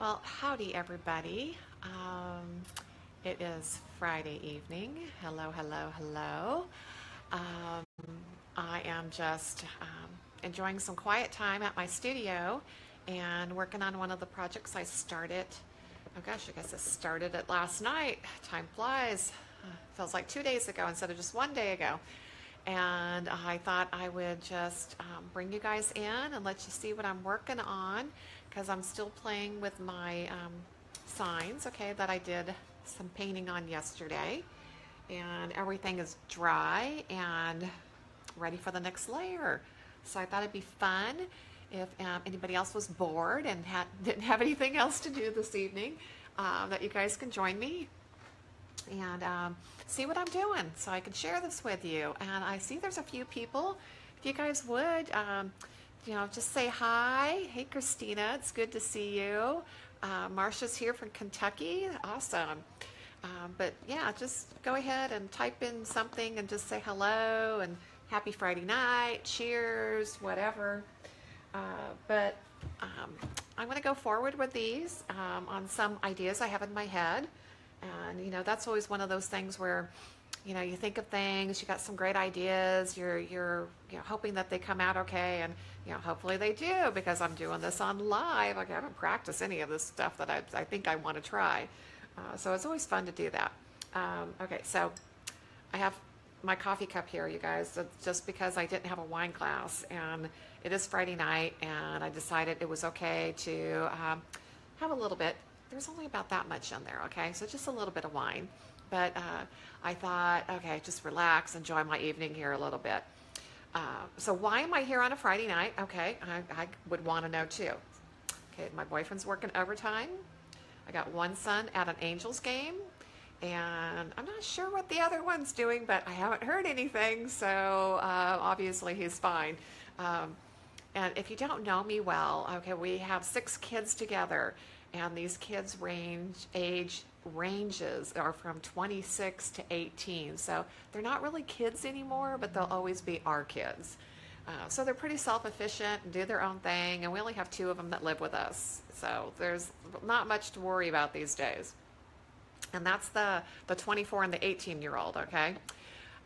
Well, howdy everybody. Um, it is Friday evening. Hello, hello, hello. Um, I am just um, enjoying some quiet time at my studio and working on one of the projects I started. Oh gosh, I guess I started it last night. Time flies. Uh, feels like two days ago instead of just one day ago. And I thought I would just um, bring you guys in and let you see what I'm working on because I'm still playing with my um, signs, okay, that I did some painting on yesterday. And everything is dry and ready for the next layer. So I thought it'd be fun if um, anybody else was bored and had, didn't have anything else to do this evening, uh, that you guys can join me and um, see what I'm doing so I can share this with you. And I see there's a few people. If you guys would, um, you know, just say hi. Hey, Christina, it's good to see you. Uh, Marcia's here from Kentucky. Awesome. Um, but yeah, just go ahead and type in something and just say hello and happy Friday night, cheers, whatever. Uh, but um, I'm going to go forward with these um, on some ideas I have in my head. And, you know, that's always one of those things where, you know, you think of things, you got some great ideas, you're, you're, you know, hoping that they come out okay. And, you know, hopefully they do because I'm doing this on live. Like I haven't practiced any of this stuff that I, I think I want to try. Uh, so it's always fun to do that. Um, okay, so I have my coffee cup here, you guys, just because I didn't have a wine glass. And it is Friday night, and I decided it was okay to um, have a little bit. There's only about that much in there, okay? So just a little bit of wine. But uh, I thought, okay, just relax, enjoy my evening here a little bit. Uh, so why am I here on a Friday night? Okay, I, I would want to know too. Okay, my boyfriend's working overtime. I got one son at an Angels game, and I'm not sure what the other one's doing, but I haven't heard anything, so uh, obviously he's fine. Um, and if you don't know me well, okay, we have six kids together, and these kids range age ranges are from 26 to 18. So they're not really kids anymore, but they'll always be our kids. Uh, so they're pretty self-efficient and do their own thing, and we only have two of them that live with us. So there's not much to worry about these days. And that's the, the 24 and the 18 year old, okay?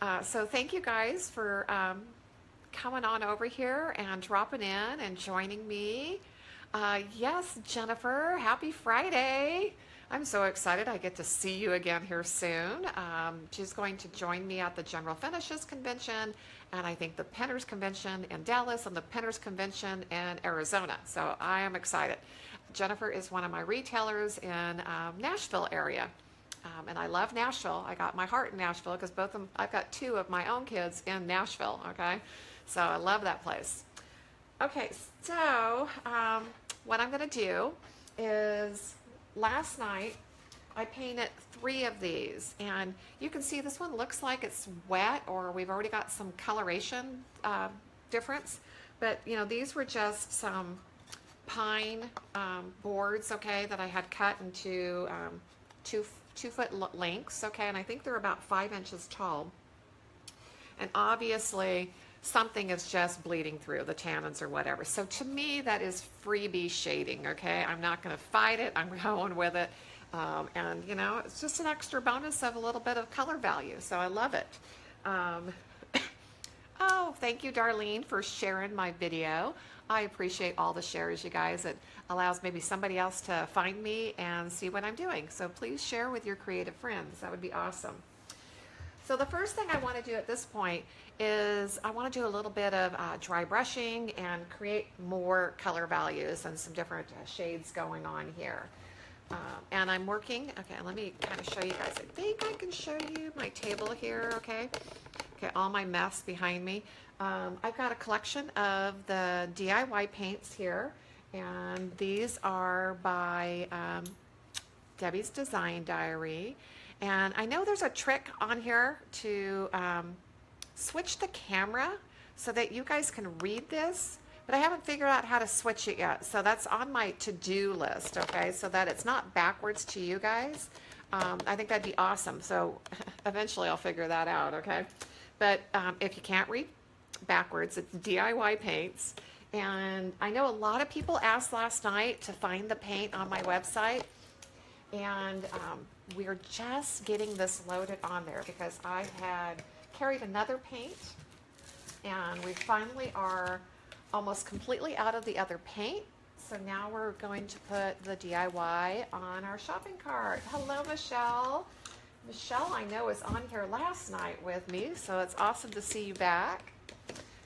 Uh, so thank you guys for um, coming on over here and dropping in and joining me. Uh, yes, Jennifer, happy Friday. I'm so excited I get to see you again here soon. Um, she's going to join me at the General Finishes Convention and I think the Pinners Convention in Dallas and the Pinners Convention in Arizona. So I am excited. Jennifer is one of my retailers in um, Nashville area. Um, and I love Nashville. I got my heart in Nashville because both of them, I've got two of my own kids in Nashville, okay? So I love that place. Okay, so um, what I'm going to do is last night I painted three of these and you can see this one looks like it's wet or we've already got some coloration uh, difference. But you know these were just some pine um, boards okay that I had cut into um, two two foot lengths okay and I think they're about five inches tall. And obviously something is just bleeding through the tannins or whatever so to me that is freebie shading okay I'm not going to fight it I'm going with it um, and you know it's just an extra bonus of a little bit of color value so I love it um, oh thank you Darlene for sharing my video I appreciate all the shares, you guys. It allows maybe somebody else to find me and see what I'm doing. So please share with your creative friends. That would be awesome. So the first thing I want to do at this point is I want to do a little bit of uh, dry brushing and create more color values and some different uh, shades going on here. Um, and I'm working, okay, let me kind of show you guys. I think I can show you my table here, okay? Okay, all my mess behind me. Um, I've got a collection of the DIY paints here, and these are by um, Debbie's Design Diary. And I know there's a trick on here to um, switch the camera so that you guys can read this, but I haven't figured out how to switch it yet. So that's on my to-do list, okay, so that it's not backwards to you guys. Um, I think that'd be awesome. So eventually I'll figure that out, okay? But um, if you can't read backwards. It's DIY paints. And I know a lot of people asked last night to find the paint on my website. And um, we're just getting this loaded on there because I had carried another paint and we finally are almost completely out of the other paint. So now we're going to put the DIY on our shopping cart. Hello, Michelle. Michelle, I know, was on here last night with me, so it's awesome to see you back.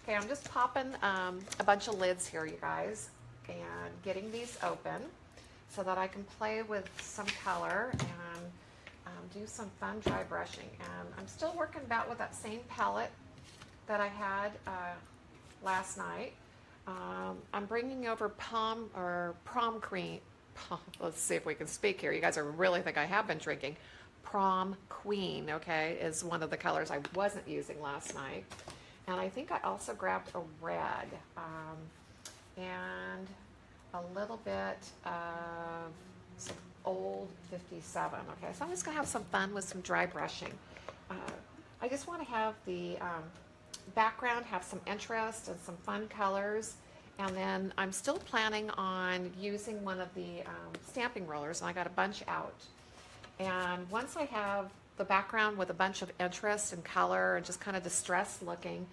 Okay, I'm just popping um, a bunch of lids here, you guys, and getting these open so that I can play with some color and do some fun dry brushing. And I'm still working about with that same palette that I had uh, last night. Um, I'm bringing over palm or prom cream. Let's see if we can speak here. You guys are really think I have been drinking. Prom Queen, okay, is one of the colors I wasn't using last night. And I think I also grabbed a red um, and a little bit of some old 57. Okay, so I'm just gonna have some fun with some dry brushing. Uh, I just want to have the um, background have some interest and some fun colors. And then I'm still planning on using one of the um, stamping rollers, and I got a bunch out. And once I have the background with a bunch of interest and color and just kind of distressed looking,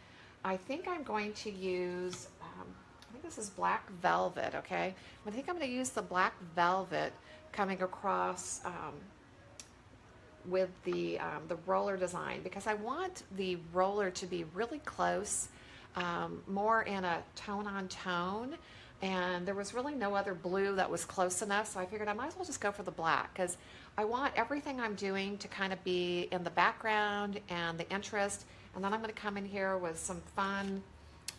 I think I'm going to use, um, I think this is black velvet, okay? I think I'm going to use the black velvet coming across um, with the, um, the roller design because I want the roller to be really close, um, more in a tone on tone. And there was really no other blue that was close enough, so I figured I might as well just go for the black because I want everything I'm doing to kind of be in the background and the interest and then I'm going to come in here with some fun,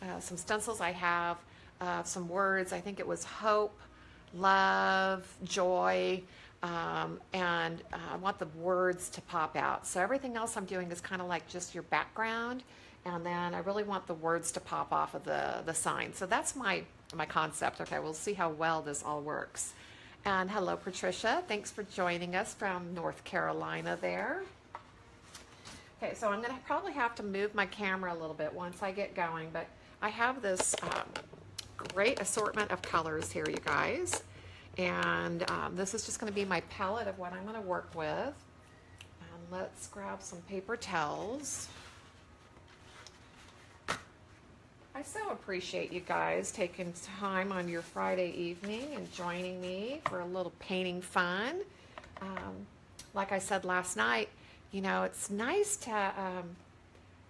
uh, some stencils I have, uh, some words. I think it was hope, love, joy, um, and uh, I want the words to pop out. So everything else I'm doing is kind of like just your background, and then I really want the words to pop off of the, the sign. So that's my, my concept. Okay, we'll see how well this all works. And hello, Patricia. Thanks for joining us from North Carolina there. Okay, so I'm going to probably have to move my camera a little bit once I get going, but I have this um, great assortment of colors here, you guys. And um, this is just going to be my palette of what I'm going to work with. And let's grab some paper towels. I so appreciate you guys taking time on your Friday evening and joining me for a little painting fun. Um, like I said last night, you know, it's nice to, um,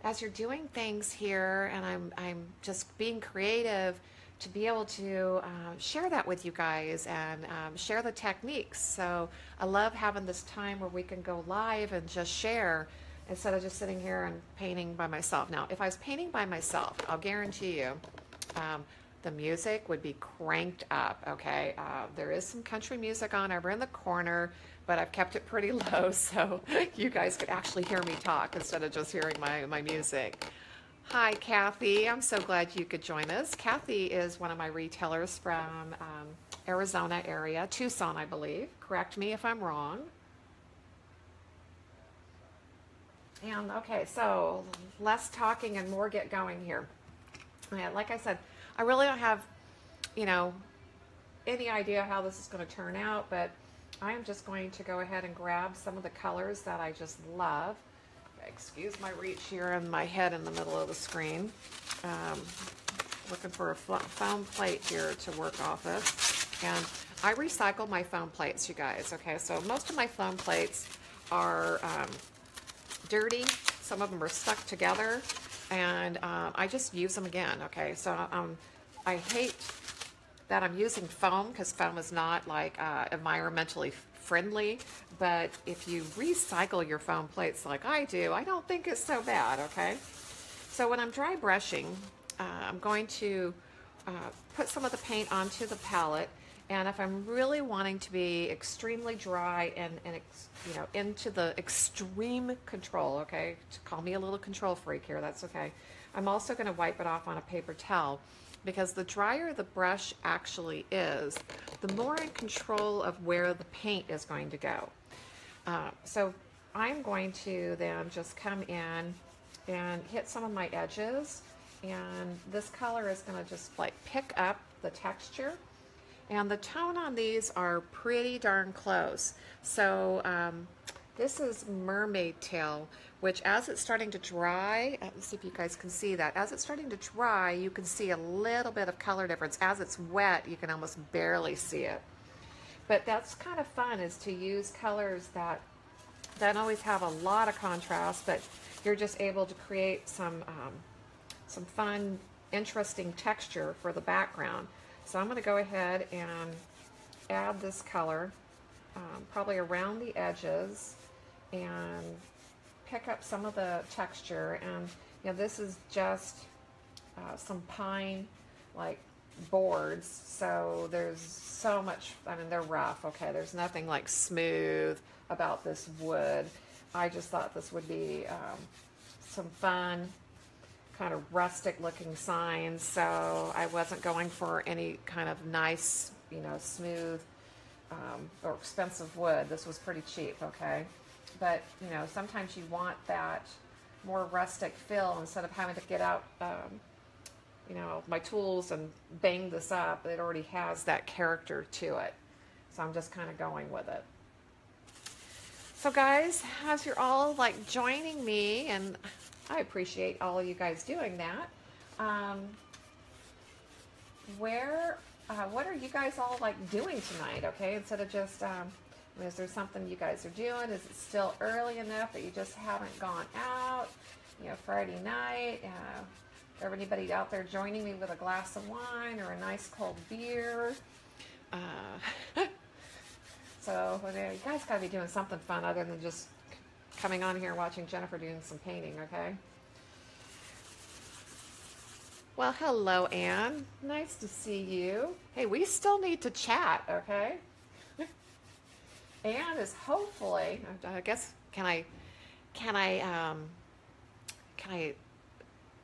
as you're doing things here and I'm, I'm just being creative, to be able to uh, share that with you guys and um, share the techniques. So I love having this time where we can go live and just share instead of just sitting here and painting by myself. Now, if I was painting by myself, I'll guarantee you um, the music would be cranked up, okay? Uh, there is some country music on over in the corner but I've kept it pretty low so you guys could actually hear me talk instead of just hearing my, my music. Hi, Kathy. I'm so glad you could join us. Kathy is one of my retailers from um, Arizona area, Tucson, I believe. Correct me if I'm wrong. And okay, so less talking and more get going here. Yeah, like I said, I really don't have, you know, any idea how this is going to turn out, but I am just going to go ahead and grab some of the colors that I just love. Excuse my reach here and my head in the middle of the screen. Um, looking for a foam plate here to work off of. And I recycle my foam plates, you guys. Okay, so most of my foam plates are um, dirty. Some of them are stuck together. And um, I just use them again, okay? So um, I hate that I'm using foam because foam is not like uh, environmentally friendly. But if you recycle your foam plates like I do, I don't think it's so bad, okay? So when I'm dry brushing, uh, I'm going to uh, put some of the paint onto the palette. And if I'm really wanting to be extremely dry and, and you know, into the extreme control, okay, to call me a little control freak here, that's okay. I'm also going to wipe it off on a paper towel because the drier the brush actually is, the more in control of where the paint is going to go. Uh, so I'm going to then just come in and hit some of my edges and this color is going to just like pick up the texture. And the tone on these are pretty darn close. So um, this is Mermaid Tail, which as it's starting to dry, uh, let's see if you guys can see that. As it's starting to dry, you can see a little bit of color difference. As it's wet, you can almost barely see it. But that's kind of fun is to use colors that don't always have a lot of contrast, but you're just able to create some, um, some fun, interesting texture for the background. So I'm going to go ahead and add this color um, probably around the edges and pick up some of the texture. And you know, this is just uh, some pine like boards. So there's so much, I mean, they're rough. Okay. There's nothing like smooth about this wood. I just thought this would be um, some fun, kind of rustic looking signs. So I wasn't going for any kind of nice, you know, smooth um, or expensive wood. This was pretty cheap, okay? But, you know, sometimes you want that more rustic feel instead of having to get out, um, you know, my tools and bang this up. It already has that character to it. So I'm just kind of going with it. So guys, as you're all like joining me, and I appreciate all of you guys doing that, um, where uh, what are you guys all like doing tonight? Okay, instead of just, um, is there something you guys are doing? Is it still early enough that you just haven't gone out? You know, Friday night. Uh, or anybody out there joining me with a glass of wine or a nice cold beer? Uh, so you guys got to be doing something fun other than just coming on here and watching Jennifer doing some painting, okay? Well, hello, Anne. Nice to see you. Hey, we still need to chat, okay? Anne is hopefully, I guess, can I, can I, um, can I,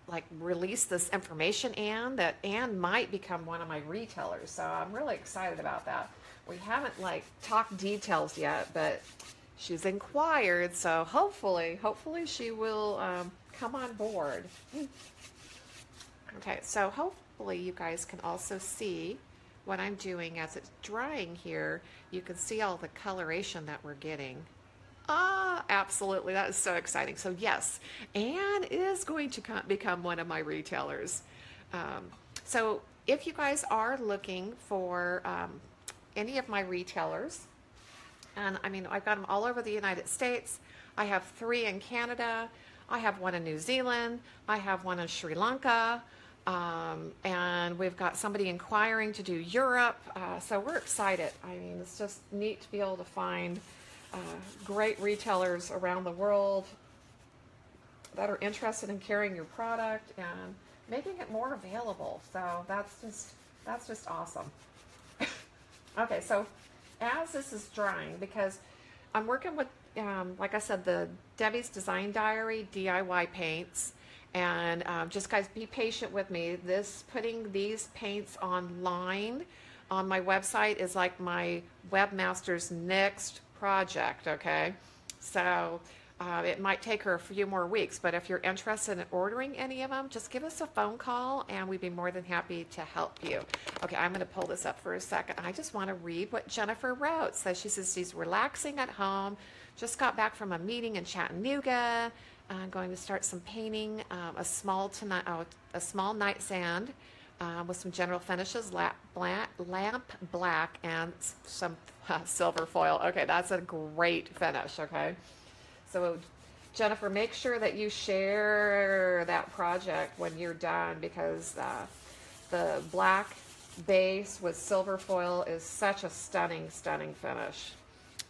like, release this information, Anne, that Anne might become one of my retailers. So I'm really excited about that. We haven't, like, talked details yet, but she's inquired. So hopefully, hopefully she will um, come on board. Okay, so hopefully you guys can also see what I'm doing as it's drying here. You can see all the coloration that we're getting. Ah, absolutely. That is so exciting. So yes, Anne is going to become one of my retailers. Um, so if you guys are looking for um, any of my retailers, and I mean, I've got them all over the United States. I have three in Canada. I have one in New Zealand. I have one in Sri Lanka. Um, and we've got somebody inquiring to do Europe. Uh, so we're excited. I mean, it's just neat to be able to find uh, great retailers around the world that are interested in carrying your product and making it more available. So that's just that's just awesome. okay, so as this is drying, because I'm working with, um, like I said, the Debbie's Design Diary DIY paints. And um, just guys, be patient with me. This putting these paints online on my website is like my webmaster's next project. Okay, so uh, it might take her a few more weeks, but if you're interested in ordering any of them, just give us a phone call and we'd be more than happy to help you. Okay, I'm going to pull this up for a second. I just want to read what Jennifer wrote. So she says she's relaxing at home, just got back from a meeting in Chattanooga. I'm going to start some painting, um, a small tonight, oh, a small night sand uh, with some general finishes, lamp black, lamp black and some uh, silver foil. Okay, that's a great finish. Okay, so Jennifer, make sure that you share that project when you're done because uh, the black base with silver foil is such a stunning, stunning finish.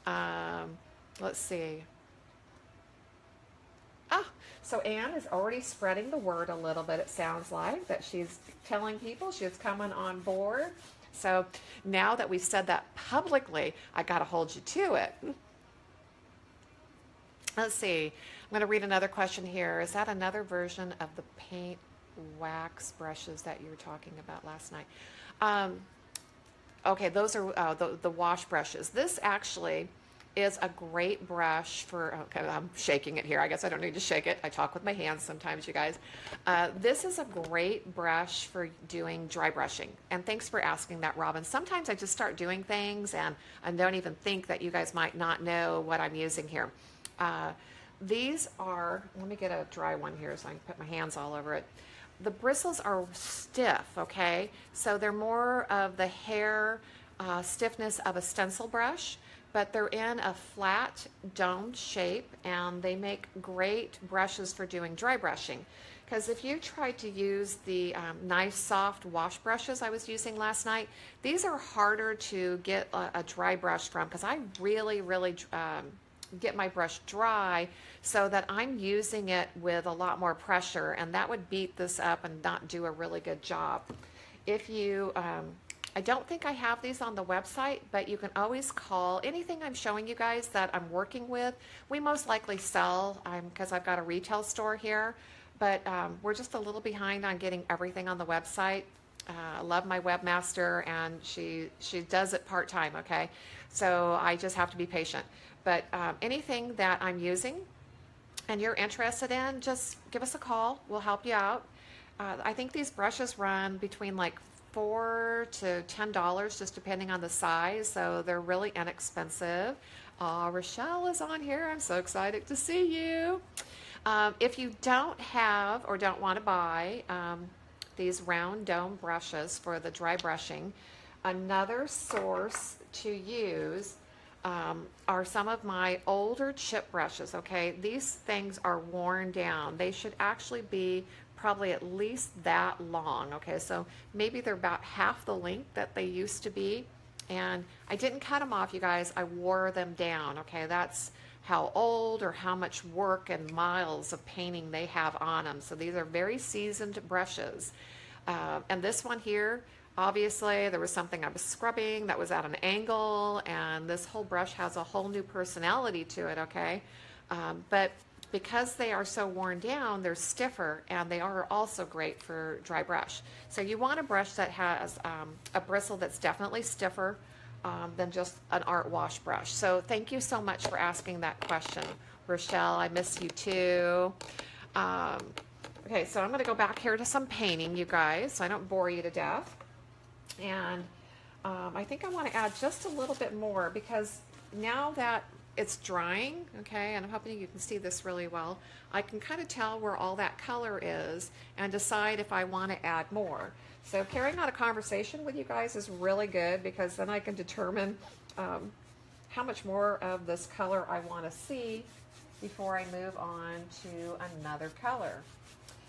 Um, let's see. Ah, so Anne is already spreading the word a little bit, it sounds like, that she's telling people she's coming on board. So now that we've said that publicly, I got to hold you to it. Let's see. I'm going to read another question here. Is that another version of the paint wax brushes that you were talking about last night? Um, okay, those are uh, the, the wash brushes. This actually is a great brush for, okay, I'm shaking it here. I guess I don't need to shake it. I talk with my hands sometimes, you guys. Uh, this is a great brush for doing dry brushing. And thanks for asking that, Robin. Sometimes I just start doing things and I don't even think that you guys might not know what I'm using here. Uh, these are, let me get a dry one here so I can put my hands all over it. The bristles are stiff, okay? So they're more of the hair uh, stiffness of a stencil brush but they're in a flat domed shape and they make great brushes for doing dry brushing. Because if you try to use the um, nice soft wash brushes I was using last night, these are harder to get a, a dry brush from because I really, really um, get my brush dry so that I'm using it with a lot more pressure and that would beat this up and not do a really good job. If you um, I don't think I have these on the website, but you can always call anything I'm showing you guys that I'm working with. We most likely sell because I've got a retail store here, but um, we're just a little behind on getting everything on the website. Uh, I love my webmaster, and she she does it part time. Okay, so I just have to be patient. But um, anything that I'm using and you're interested in, just give us a call. We'll help you out. Uh, I think these brushes run between like four to ten dollars, just depending on the size. So they're really inexpensive. Uh, Rochelle is on here. I'm so excited to see you. Um, if you don't have or don't want to buy um, these round dome brushes for the dry brushing, another source to use um, are some of my older chip brushes, okay? These things are worn down. They should actually be probably at least that long. Okay, so maybe they're about half the length that they used to be. And I didn't cut them off, you guys. I wore them down. Okay, that's how old or how much work and miles of painting they have on them. So these are very seasoned brushes. Uh, and this one here, obviously there was something I was scrubbing that was at an angle and this whole brush has a whole new personality to it, okay? Um, but because they are so worn down, they're stiffer and they are also great for dry brush. So you want a brush that has um, a bristle that's definitely stiffer um, than just an art wash brush. So thank you so much for asking that question, Rochelle. I miss you too. Um, okay, so I'm going to go back here to some painting, you guys, so I don't bore you to death. And um, I think I want to add just a little bit more because now that it's drying, okay, and I'm hoping you can see this really well. I can kind of tell where all that color is and decide if I want to add more. So carrying on a conversation with you guys is really good because then I can determine um, how much more of this color I want to see before I move on to another color.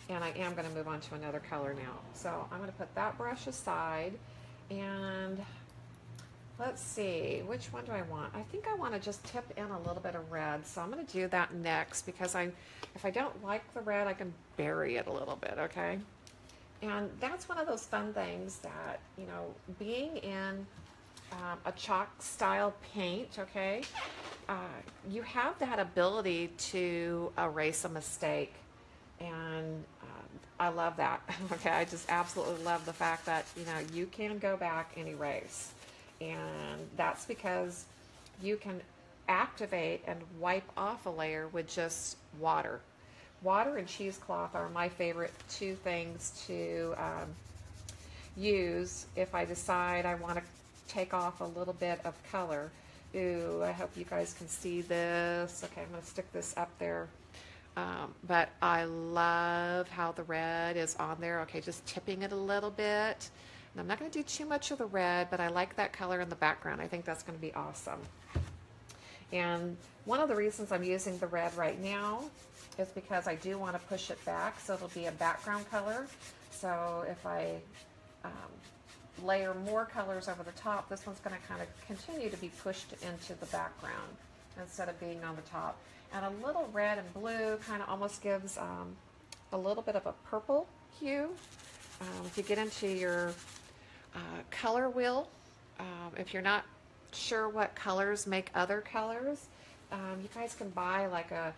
And I am going to move on to another color now. So I'm going to put that brush aside and Let's see, which one do I want? I think I want to just tip in a little bit of red, so I'm going to do that next because I, if I don't like the red, I can bury it a little bit, okay? And that's one of those fun things that, you know, being in um, a chalk style paint, okay, uh, you have that ability to erase a mistake. And uh, I love that, okay? I just absolutely love the fact that, you know, you can go back and erase and that's because you can activate and wipe off a layer with just water. Water and cheesecloth are my favorite two things to um, use if I decide I want to take off a little bit of color. Ooh, I hope you guys can see this. Okay, I'm going to stick this up there. Um, but I love how the red is on there. Okay, just tipping it a little bit. And I'm not going to do too much of the red, but I like that color in the background. I think that's going to be awesome. And one of the reasons I'm using the red right now is because I do want to push it back so it'll be a background color. So if I um, layer more colors over the top, this one's going to kind of continue to be pushed into the background instead of being on the top. And a little red and blue kind of almost gives um, a little bit of a purple hue. Um, if you get into your uh, color wheel. Um, if you're not sure what colors make other colors, um, you guys can buy like a,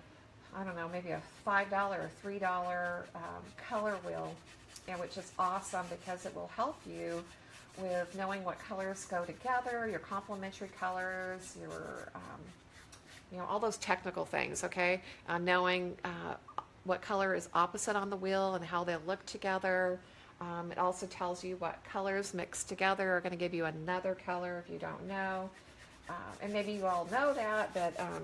I don't know, maybe a $5 or $3 um, color wheel, and which is awesome because it will help you with knowing what colors go together, your complementary colors, your um, you know, all those technical things, okay? Uh, knowing uh, what color is opposite on the wheel and how they look together. Um, it also tells you what colors mixed together are going to give you another color if you don't know. Uh, and maybe you all know that, but um,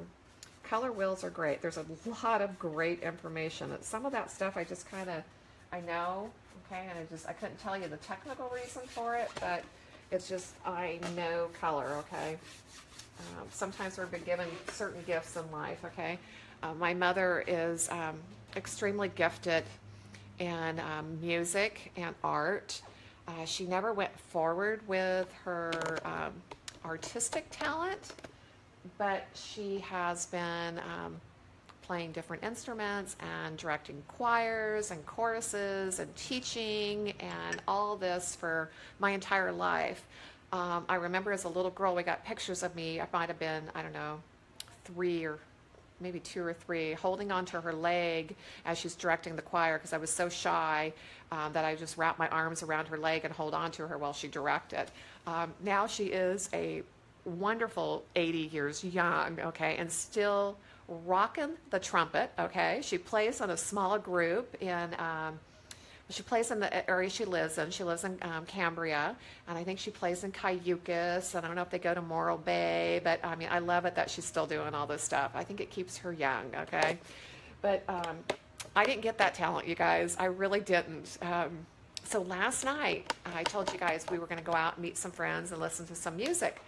color wheels are great. There's a lot of great information. Some of that stuff I just kind of, I know, okay, and I just, I couldn't tell you the technical reason for it, but it's just, I know color, okay? Um, sometimes we're been given certain gifts in life, okay? Uh, my mother is um, extremely gifted in um, music and art. Uh, she never went forward with her um, artistic talent, but she has been um, playing different instruments and directing choirs and choruses and teaching and all this for my entire life. Um, I remember as a little girl, we got pictures of me. I might have been, I don't know, three or maybe two or three, holding onto her leg as she's directing the choir because I was so shy um, that I just wrapped my arms around her leg and hold onto her while she directed. Um, now she is a wonderful 80 years young, okay, and still rocking the trumpet, okay. She plays in a small group in. Um, she plays in the area she lives in. She lives in um, Cambria, and I think she plays in Cayucos. And I don't know if they go to Morro Bay, but I mean, I love it that she's still doing all this stuff. I think it keeps her young, okay? But um, I didn't get that talent, you guys. I really didn't. Um, so last night, I told you guys we were going to go out and meet some friends and listen to some music.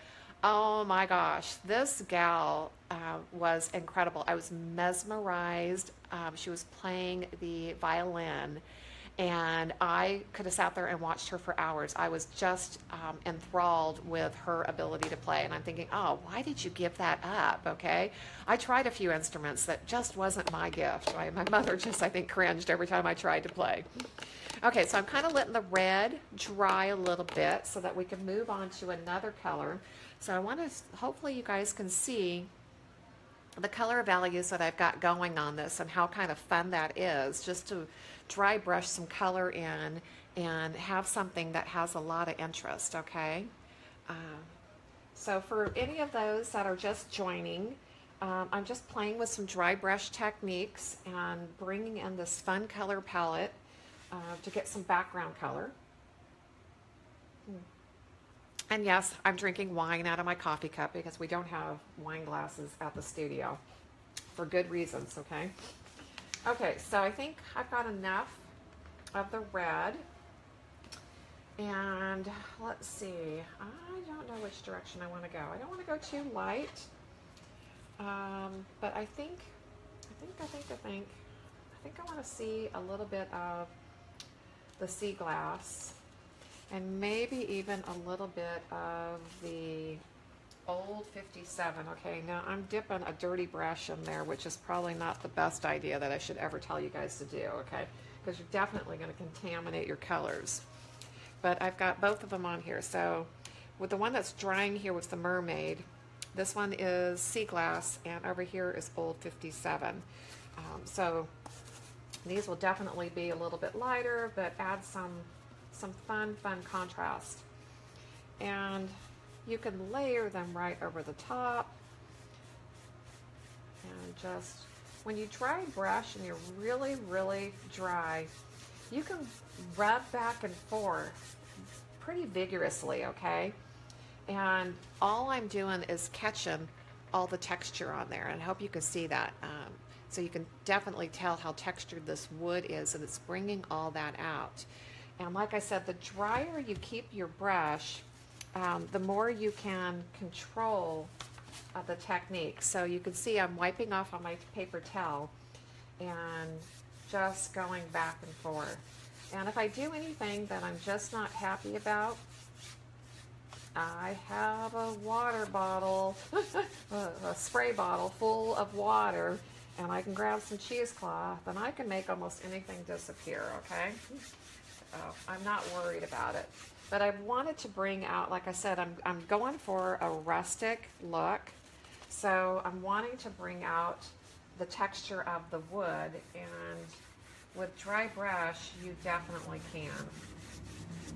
Oh my gosh, this gal uh, was incredible. I was mesmerized. Um, she was playing the violin and I could have sat there and watched her for hours. I was just um, enthralled with her ability to play, and I'm thinking, oh, why did you give that up? Okay, I tried a few instruments that just wasn't my gift. My, my mother just, I think, cringed every time I tried to play. Okay, so I'm kind of letting the red dry a little bit so that we can move on to another color. So I want to, hopefully you guys can see the color values that I've got going on this and how kind of fun that is just to dry brush some color in and have something that has a lot of interest, okay? Uh, so for any of those that are just joining, um, I'm just playing with some dry brush techniques and bringing in this fun color palette uh, to get some background color. And yes, I'm drinking wine out of my coffee cup because we don't have wine glasses at the studio for good reasons, okay? Okay, so I think I've got enough of the red. And let's see, I don't know which direction I want to go. I don't want to go too light. Um, but I think, I think, I think, I think, I think I want to see a little bit of the sea glass and maybe even a little bit of the Old 57. Okay, now I'm dipping a dirty brush in there, which is probably not the best idea that I should ever tell you guys to do, okay? Because you're definitely going to contaminate your colors. But I've got both of them on here. So with the one that's drying here with the mermaid, this one is sea glass, and over here is Old 57. Um, so these will definitely be a little bit lighter, but add some some fun, fun contrast. And you can layer them right over the top. And just, when you dry brush and you're really, really dry, you can rub back and forth pretty vigorously, okay? And all I'm doing is catching all the texture on there. And I hope you can see that. Um, so you can definitely tell how textured this wood is and it's bringing all that out. And like I said, the drier you keep your brush, um, the more you can control uh, the technique. So you can see I'm wiping off on my paper towel and just going back and forth. And if I do anything that I'm just not happy about, I have a water bottle, a, spray bottle full of water, and I can grab some cheesecloth and I can make almost anything disappear, okay? Oh, I'm not worried about it. But I wanted to bring out, like I said, I'm, I'm going for a rustic look. So I'm wanting to bring out the texture of the wood and with dry brush, you definitely can.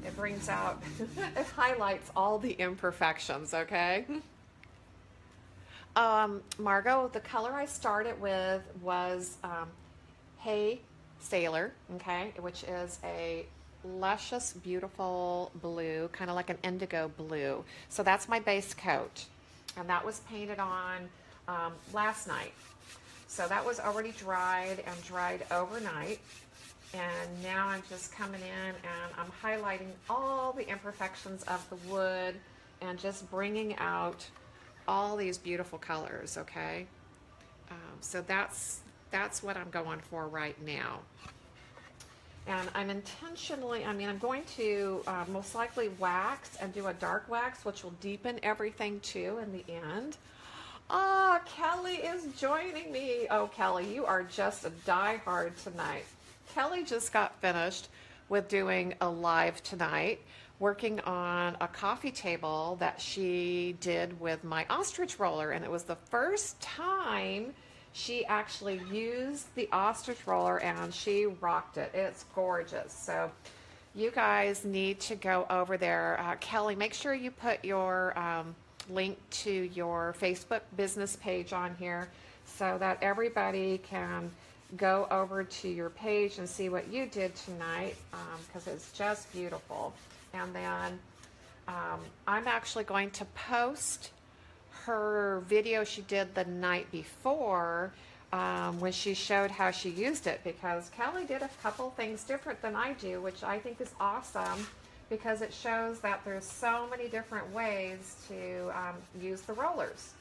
It brings out, it highlights all the imperfections, okay? um, Margot, the color I started with was um, Hey Sailor, okay, which is a luscious, beautiful blue, kind of like an indigo blue. So that's my base coat. And that was painted on um, last night. So that was already dried and dried overnight. And now I'm just coming in and I'm highlighting all the imperfections of the wood and just bringing out all these beautiful colors, okay? Um, so that's, that's what I'm going for right now. And I'm intentionally, I mean, I'm going to uh, most likely wax and do a dark wax, which will deepen everything too in the end. Ah, oh, Kelly is joining me. Oh, Kelly, you are just a die-hard tonight. Kelly just got finished with doing a live tonight, working on a coffee table that she did with my ostrich roller. And it was the first time she actually used the ostrich roller and she rocked it. It's gorgeous. So you guys need to go over there. Uh, Kelly, make sure you put your um, link to your Facebook business page on here so that everybody can go over to your page and see what you did tonight because um, it's just beautiful. And then um, I'm actually going to post her video she did the night before um, when she showed how she used it because Kelly did a couple things different than I do, which I think is awesome because it shows that there's so many different ways to um, use the rollers.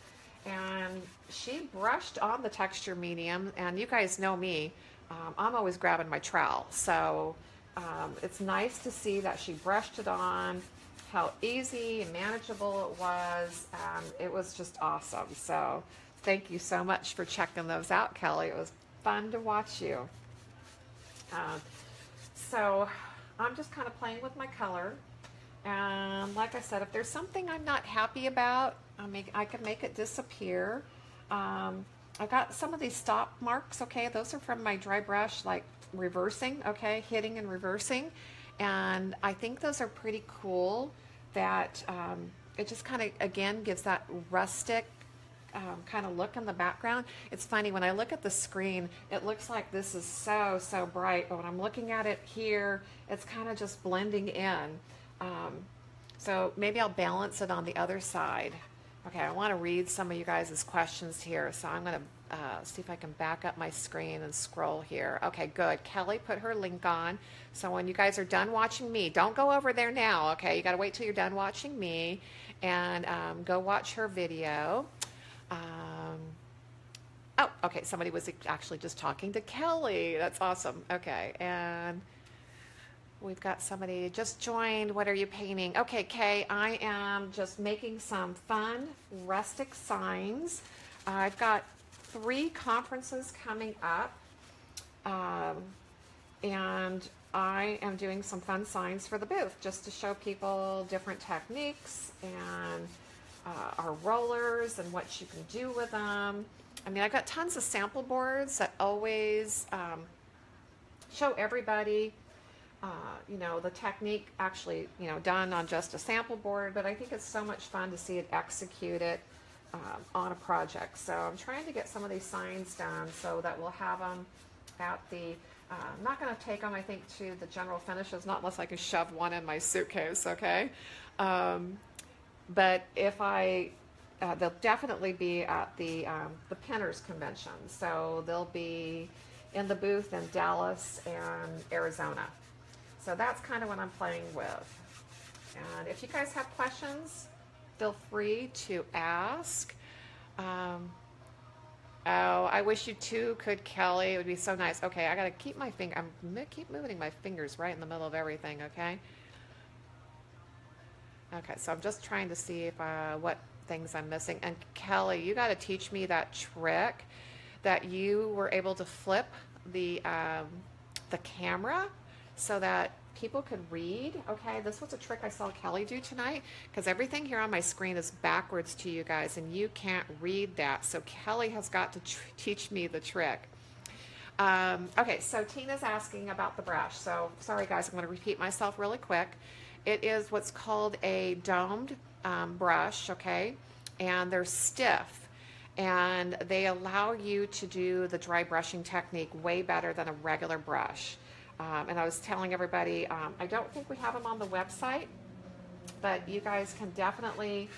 And she brushed on the texture medium, and you guys know me, um, I'm always grabbing my trowel. So um, it's nice to see that she brushed it on, how easy and manageable it was. Um, it was just awesome. So thank you so much for checking those out, Kelly. It was fun to watch you. Uh, so I'm just kind of playing with my color. And like I said, if there's something I'm not happy about, I, make, I can make it disappear. Um, I got some of these stop marks, okay? Those are from my dry brush, like reversing, okay? Hitting and reversing. And I think those are pretty cool that um, it just kind of, again, gives that rustic um, kind of look in the background. It's funny, when I look at the screen, it looks like this is so, so bright, but when I'm looking at it here, it's kind of just blending in. Um, so maybe I'll balance it on the other side. Okay, I want to read some of you guys' questions here, so I'm going to uh, see if I can back up my screen and scroll here. Okay, good. Kelly put her link on. So when you guys are done watching me, don't go over there now, okay? You got to wait till you're done watching me and um, go watch her video. Um, oh, okay, somebody was actually just talking to Kelly. That's awesome. Okay, and we've got somebody just joined. What are you painting? Okay, Kay, I am just making some fun rustic signs. I've got three conferences coming up. Um, and I am doing some fun signs for the booth just to show people different techniques and uh, our rollers and what you can do with them. I mean, I've got tons of sample boards that always um, show everybody, uh, you know, the technique actually, you know, done on just a sample board, but I think it's so much fun to see it executed um, on a project. So I'm trying to get some of these signs done so that we'll have them at the, uh, I'm not going to take them, I think, to the general finishes, not unless I can shove one in my suitcase, okay? Um, but if I, uh, they'll definitely be at the, um, the Pinners Convention. So they'll be in the booth in Dallas and Arizona. So that's kind of what I'm playing with. And if you guys have questions, feel free to ask. Um, oh, I wish you two could, Kelly. It would be so nice. Okay, I got to keep my finger. I'm keep moving my fingers right in the middle of everything. Okay. Okay, so I'm just trying to see if uh, what things I'm missing. And Kelly, you got to teach me that trick that you were able to flip the um, the camera so that people could read. Okay, this was a trick I saw Kelly do tonight because everything here on my screen is backwards to you guys and you can't read that. So Kelly has got to teach me the trick. Um, okay, so Tina's asking about the brush. So sorry guys, I'm going to repeat myself really quick. It is what's called a domed um, brush, okay, and they're stiff. and they allow you to do the dry brushing technique way better than a regular brush. Um, and I was telling everybody, um, I don't think we have them on the website, but you guys can definitely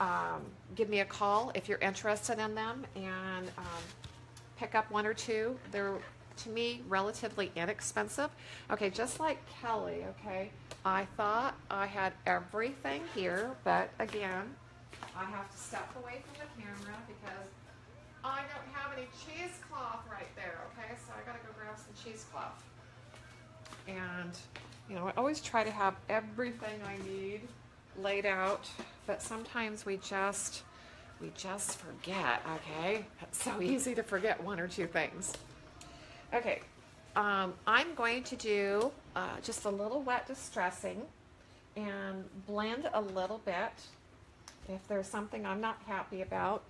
um, give me a call if you're interested in them and um, pick up one or two. They're, to me, relatively inexpensive. Okay, just like Kelly, okay, I thought I had everything here, but again, I have to step away from the camera because I don't have any cheesecloth right there, okay? So I gotta go grab some cheesecloth. And, you know, I always try to have everything I need laid out, but sometimes we just, we just forget, okay? It's so easy to forget one or two things. Okay, um, I'm going to do uh, just a little wet distressing and blend a little bit if there's something I'm not happy about.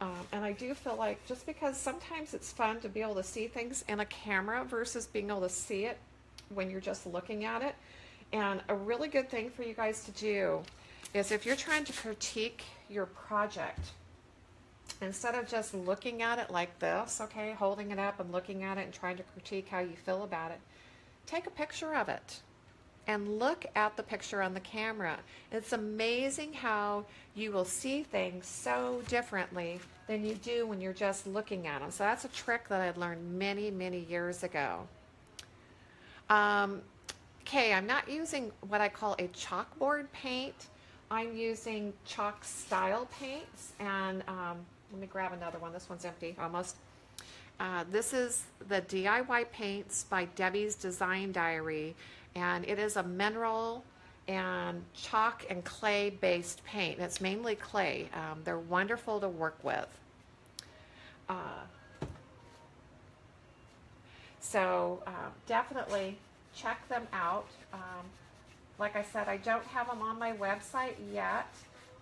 Um, and I do feel like just because sometimes it's fun to be able to see things in a camera versus being able to see it when you're just looking at it. And a really good thing for you guys to do is if you're trying to critique your project, instead of just looking at it like this, okay, holding it up and looking at it and trying to critique how you feel about it, take a picture of it and look at the picture on the camera. It's amazing how you will see things so differently than you do when you're just looking at them. So that's a trick that I learned many, many years ago. Um, okay, I'm not using what I call a chalkboard paint. I'm using chalk style paints and um, let me grab another one. This one's empty almost. Uh, this is the DIY paints by Debbie's Design Diary and it is a mineral and chalk and clay based paint. It's mainly clay. Um, they're wonderful to work with. Uh, so uh, definitely check them out. Um, like I said, I don't have them on my website yet,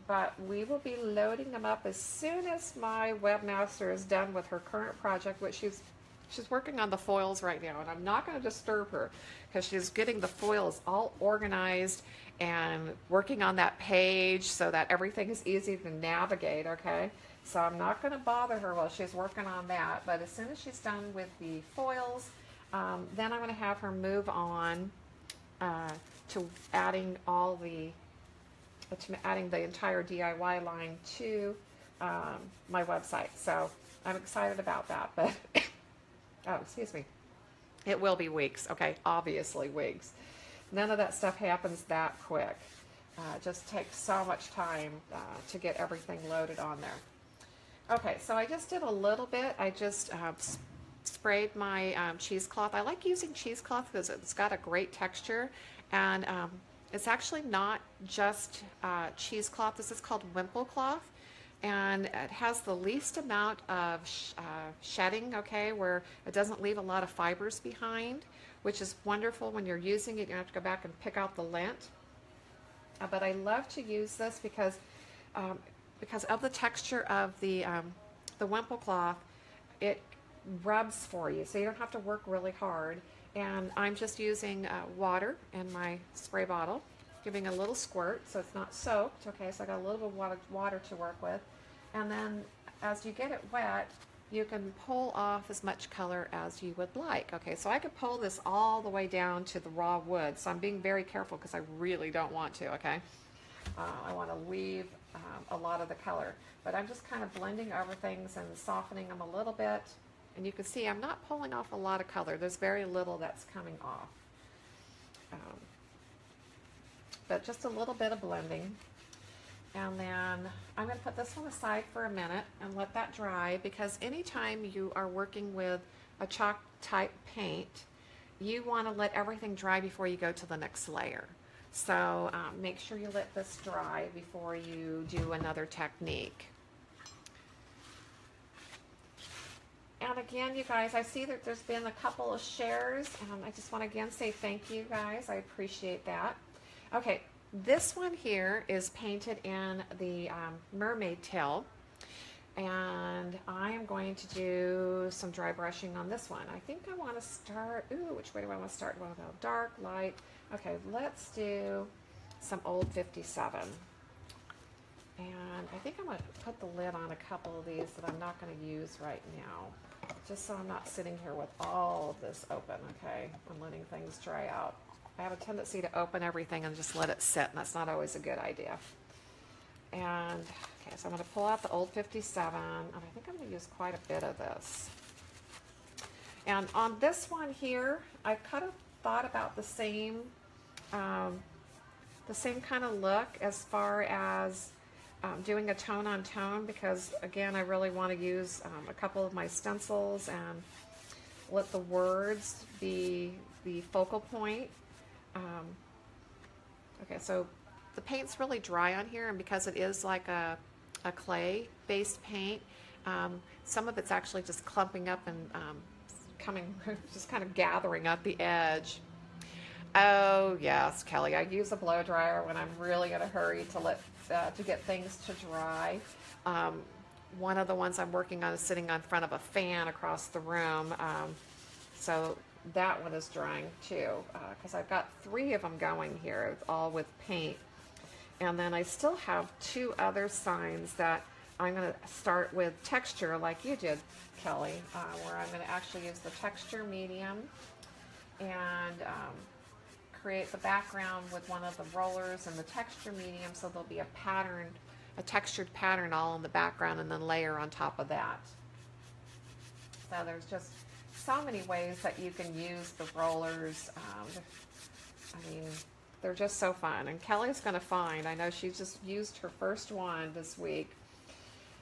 but we will be loading them up as soon as my webmaster is done with her current project, which she's she's working on the foils right now, and I'm not going to disturb her because she's getting the foils all organized and working on that page so that everything is easy to navigate, okay? So I'm not going to bother her while she's working on that, but as soon as she's done with the foils, um, then I'm going to have her move on uh, to adding all the, to adding the entire DIY line to um, my website. So I'm excited about that, but, oh, excuse me. It will be weeks, okay? Obviously weeks. None of that stuff happens that quick. Uh, just takes so much time uh, to get everything loaded on there. Okay, so I just did a little bit. I just uh, sprayed my um, cheesecloth. I like using cheesecloth because it's got a great texture and um, it's actually not just uh, cheesecloth. This is called wimple cloth and it has the least amount of sh uh, shedding, okay, where it doesn't leave a lot of fibers behind, which is wonderful when you're using it. You have to go back and pick out the lint. Uh, but I love to use this because um, because of the texture of the um, the wimple cloth, it rubs for you, so you don't have to work really hard. And I'm just using uh, water in my spray bottle giving a little squirt so it's not soaked. Okay, so I got a little bit of water, water to work with. And then as you get it wet, you can pull off as much color as you would like. Okay, so I could pull this all the way down to the raw wood. So I'm being very careful because I really don't want to, okay? Uh, I want to leave um, a lot of the color. But I'm just kind of blending over things and softening them a little bit. And you can see I'm not pulling off a lot of color. There's very little that's coming off. Um, but just a little bit of blending. And then I'm going to put this one aside for a minute and let that dry because anytime you are working with a chalk type paint, you want to let everything dry before you go to the next layer. So um, make sure you let this dry before you do another technique. And again, you guys, I see that there's been a couple of shares. I just want to again say thank you guys. I appreciate that. Okay, this one here is painted in the um, mermaid tail. And I am going to do some dry brushing on this one. I think I want to start, ooh, which way do I want to start? Well, dark, light. Okay, let's do some old 57. And I think I'm going to put the lid on a couple of these that I'm not going to use right now. Just so I'm not sitting here with all of this open, okay? I'm letting things dry out. I have a tendency to open everything and just let it sit, and that's not always a good idea. And, okay, so I'm going to pull out the old 57, and I think I'm going to use quite a bit of this. And on this one here, I kind of thought about the same, um, the same kind of look as far as um, doing a tone on tone because again I really want to use um, a couple of my stencils and let the words be the focal point. Um, okay, so the paint's really dry on here and because it is like a, a clay based paint, um, some of it's actually just clumping up and um, coming, just kind of gathering up the edge. Oh yes, Kelly, I use a blow dryer when I'm really in a hurry to let uh, to get things to dry. Um, one of the ones I'm working on is sitting on front of a fan across the room. Um, so that one is drying too because uh, I've got three of them going here, all with paint. And then I still have two other signs that I'm going to start with texture like you did, Kelly, uh, where I'm going to actually use the texture medium and um, create the background with one of the rollers and the texture medium so there'll be a pattern, a textured pattern all in the background and then layer on top of that. So there's just so many ways that you can use the rollers. Um, I mean, they're just so fun. And Kelly's going to find, I know she just used her first one this week.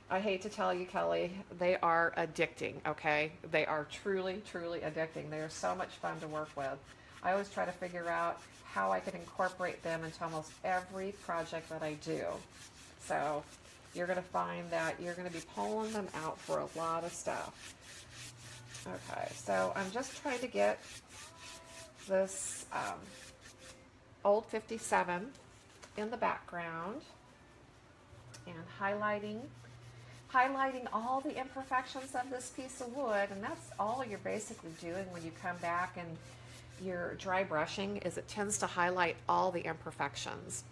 I hate to tell you, Kelly, they are addicting, okay? They are truly, truly addicting. They are so much fun to work with. I always try to figure out how I can incorporate them into almost every project that I do. So you're going to find that you're going to be pulling them out for a lot of stuff. Okay, so I'm just trying to get this um, old 57 in the background and highlighting highlighting all the imperfections of this piece of wood and that's all you're basically doing when you come back and your dry brushing is it tends to highlight all the imperfections.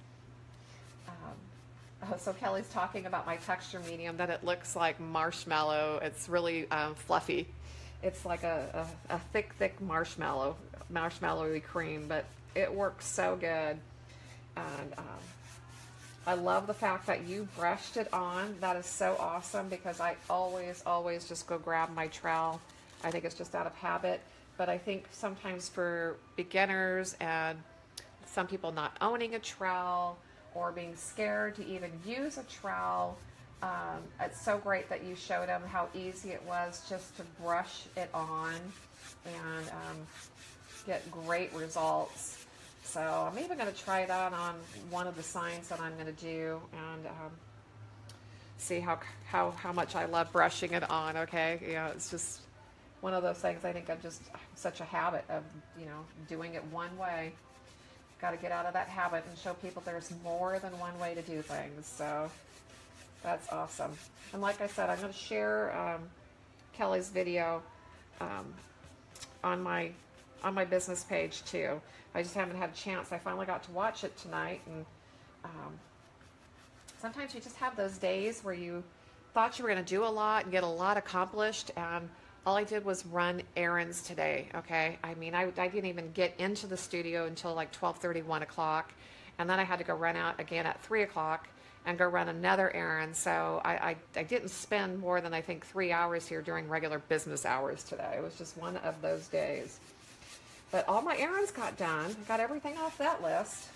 Um, so Kelly's talking about my texture medium that it looks like marshmallow. It's really um, fluffy. It's like a, a, a, thick, thick marshmallow, marshmallowy cream, but it works so good. And um, I love the fact that you brushed it on. That is so awesome because I always, always just go grab my trowel. I think it's just out of habit but I think sometimes for beginners and some people not owning a trowel or being scared to even use a trowel, um, it's so great that you showed them how easy it was just to brush it on and um, get great results. So I'm even going to try that on one of the signs that I'm going to do and um, see how, how, how much I love brushing it on, okay? Yeah, it's just one of those things I think I'm just such a habit of, you know, doing it one way. Got to get out of that habit and show people there's more than one way to do things. So that's awesome. And like I said, I'm going to share um, Kelly's video um, on my on my business page too. I just haven't had a chance. I finally got to watch it tonight, and um, sometimes you just have those days where you thought you were going to do a lot and get a lot accomplished, and all I did was run errands today, okay? I mean, I, I didn't even get into the studio until like 12:30, 1 o'clock. And then I had to go run out again at 3 o'clock and go run another errand. So I, I, I didn't spend more than I think three hours here during regular business hours today. It was just one of those days. But all my errands got done. got everything off that list.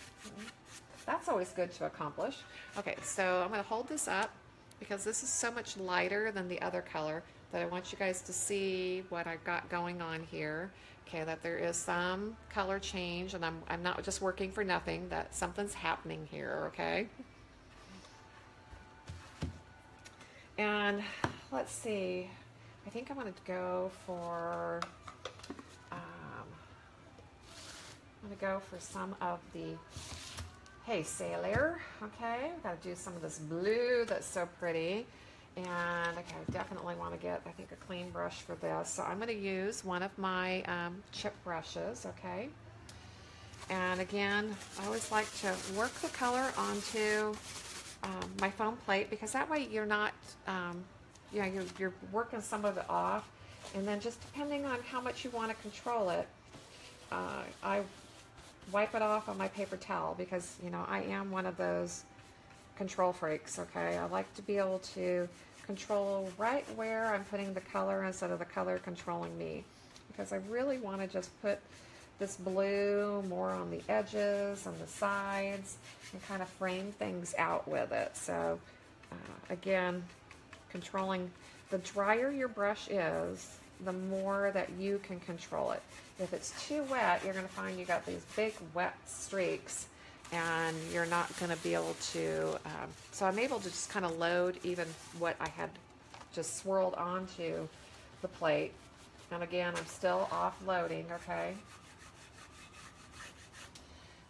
That's always good to accomplish. Okay, so I'm going to hold this up because this is so much lighter than the other color that I want you guys to see what I've got going on here. Okay, that there is some color change and I'm, I'm not just working for nothing, that something's happening here, okay? And let's see, I think I'm gonna go for, um, I'm gonna go for some of the Hey Sailor, okay? I've got to do some of this blue that's so pretty. And okay, I definitely want to get, I think, a clean brush for this. So I'm going to use one of my um, chip brushes, okay? And again, I always like to work the color onto um, my foam plate because that way you're not, um, you know, you're, you're working some of it off. And then just depending on how much you want to control it, uh, I wipe it off on my paper towel because, you know, I am one of those control freaks, okay? I like to be able to control right where I'm putting the color instead of the color controlling me because I really want to just put this blue more on the edges and the sides and kind of frame things out with it. So uh, again, controlling the drier your brush is, the more that you can control it. If it's too wet, you're going to find you got these big wet streaks and you're not going to be able to, um, so I'm able to just kind of load even what I had just swirled onto the plate. And again, I'm still offloading, okay?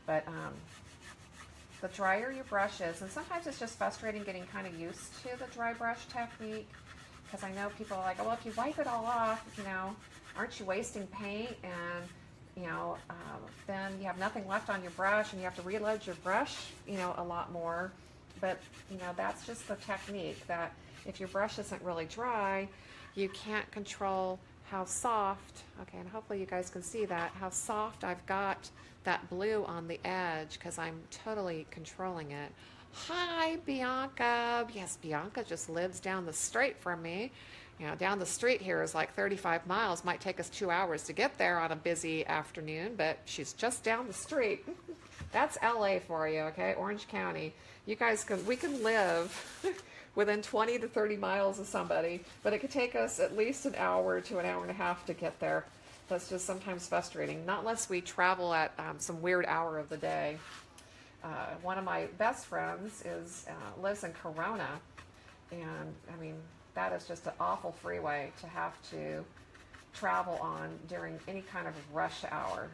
But um, the drier your brush is, and sometimes it's just frustrating getting kind of used to the dry brush technique because I know people are like, oh, well, if you wipe it all off, you know, aren't you wasting paint? And, you know, um, then you have nothing left on your brush and you have to reload your brush, you know, a lot more. But, you know, that's just the technique that if your brush isn't really dry, you can't control how soft, okay, and hopefully you guys can see that, how soft I've got that blue on the edge because I'm totally controlling it. Hi, Bianca. Yes, Bianca just lives down the street from me. You know, down the street here is like 35 miles. Might take us two hours to get there on a busy afternoon, but she's just down the street. That's LA for you, okay? Orange County. You guys can, we can live within 20 to 30 miles of somebody, but it could take us at least an hour to an hour and a half to get there. That's just sometimes frustrating, not unless we travel at um, some weird hour of the day. Uh, one of my best friends is uh, lives in Corona, and I mean that is just an awful freeway to have to travel on during any kind of rush hour.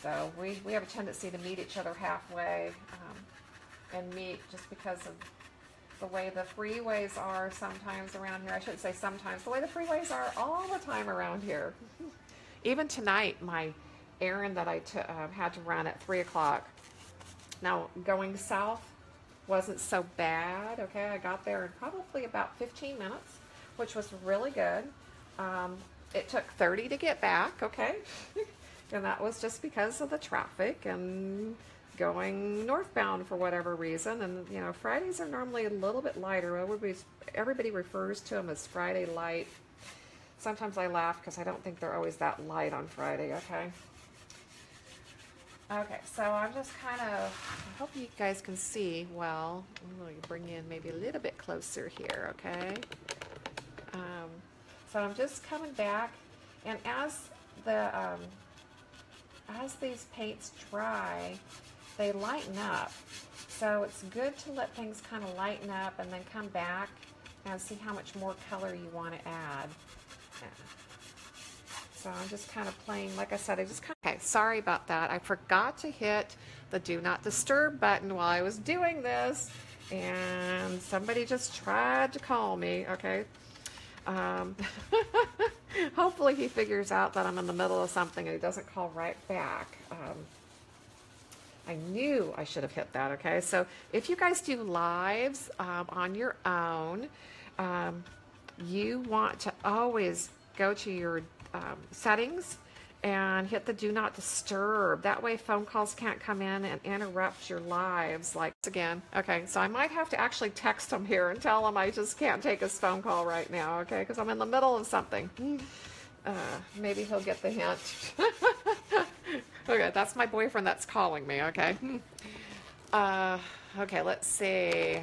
So we, we have a tendency to meet each other halfway um, and meet just because of the way the freeways are sometimes around here. I shouldn't say sometimes, the way the freeways are all the time around here. Even tonight, my errand that I t- uh, had to run at 3 o'clock, now, going south wasn't so bad, okay? I got there in probably about 15 minutes, which was really good. Um, it took 30 to get back, okay? and that was just because of the traffic and going northbound for whatever reason. And, you know, Fridays are normally a little bit lighter. Everybody's, everybody refers to them as Friday light. Sometimes I laugh because I don't think they're always that light on Friday, okay? Okay, so I'm just kind of, I hope you guys can see well. Going to bring in maybe a little bit closer here, okay? Um, so I'm just coming back, and as the, um, as these paints dry, they lighten up. So it's good to let things kind of lighten up and then come back and see how much more color you want to add. So I'm just kind of playing, like I said, I just kind of, okay, sorry about that. I forgot to hit the do not disturb button while I was doing this. And somebody just tried to call me, okay? Um, hopefully he figures out that I'm in the middle of something and he doesn't call right back. Um, I knew I should have hit that, okay? So if you guys do lives um, on your own, um, you want to always go to your um, settings and hit the do not disturb. That way phone calls can't come in and interrupt your lives like again. Okay, so I might have to actually text him here and tell him I just can't take his phone call right now, okay, because I'm in the middle of something. Uh, maybe he'll get the hint. okay, that's my boyfriend that's calling me, okay. Uh, okay, let's see.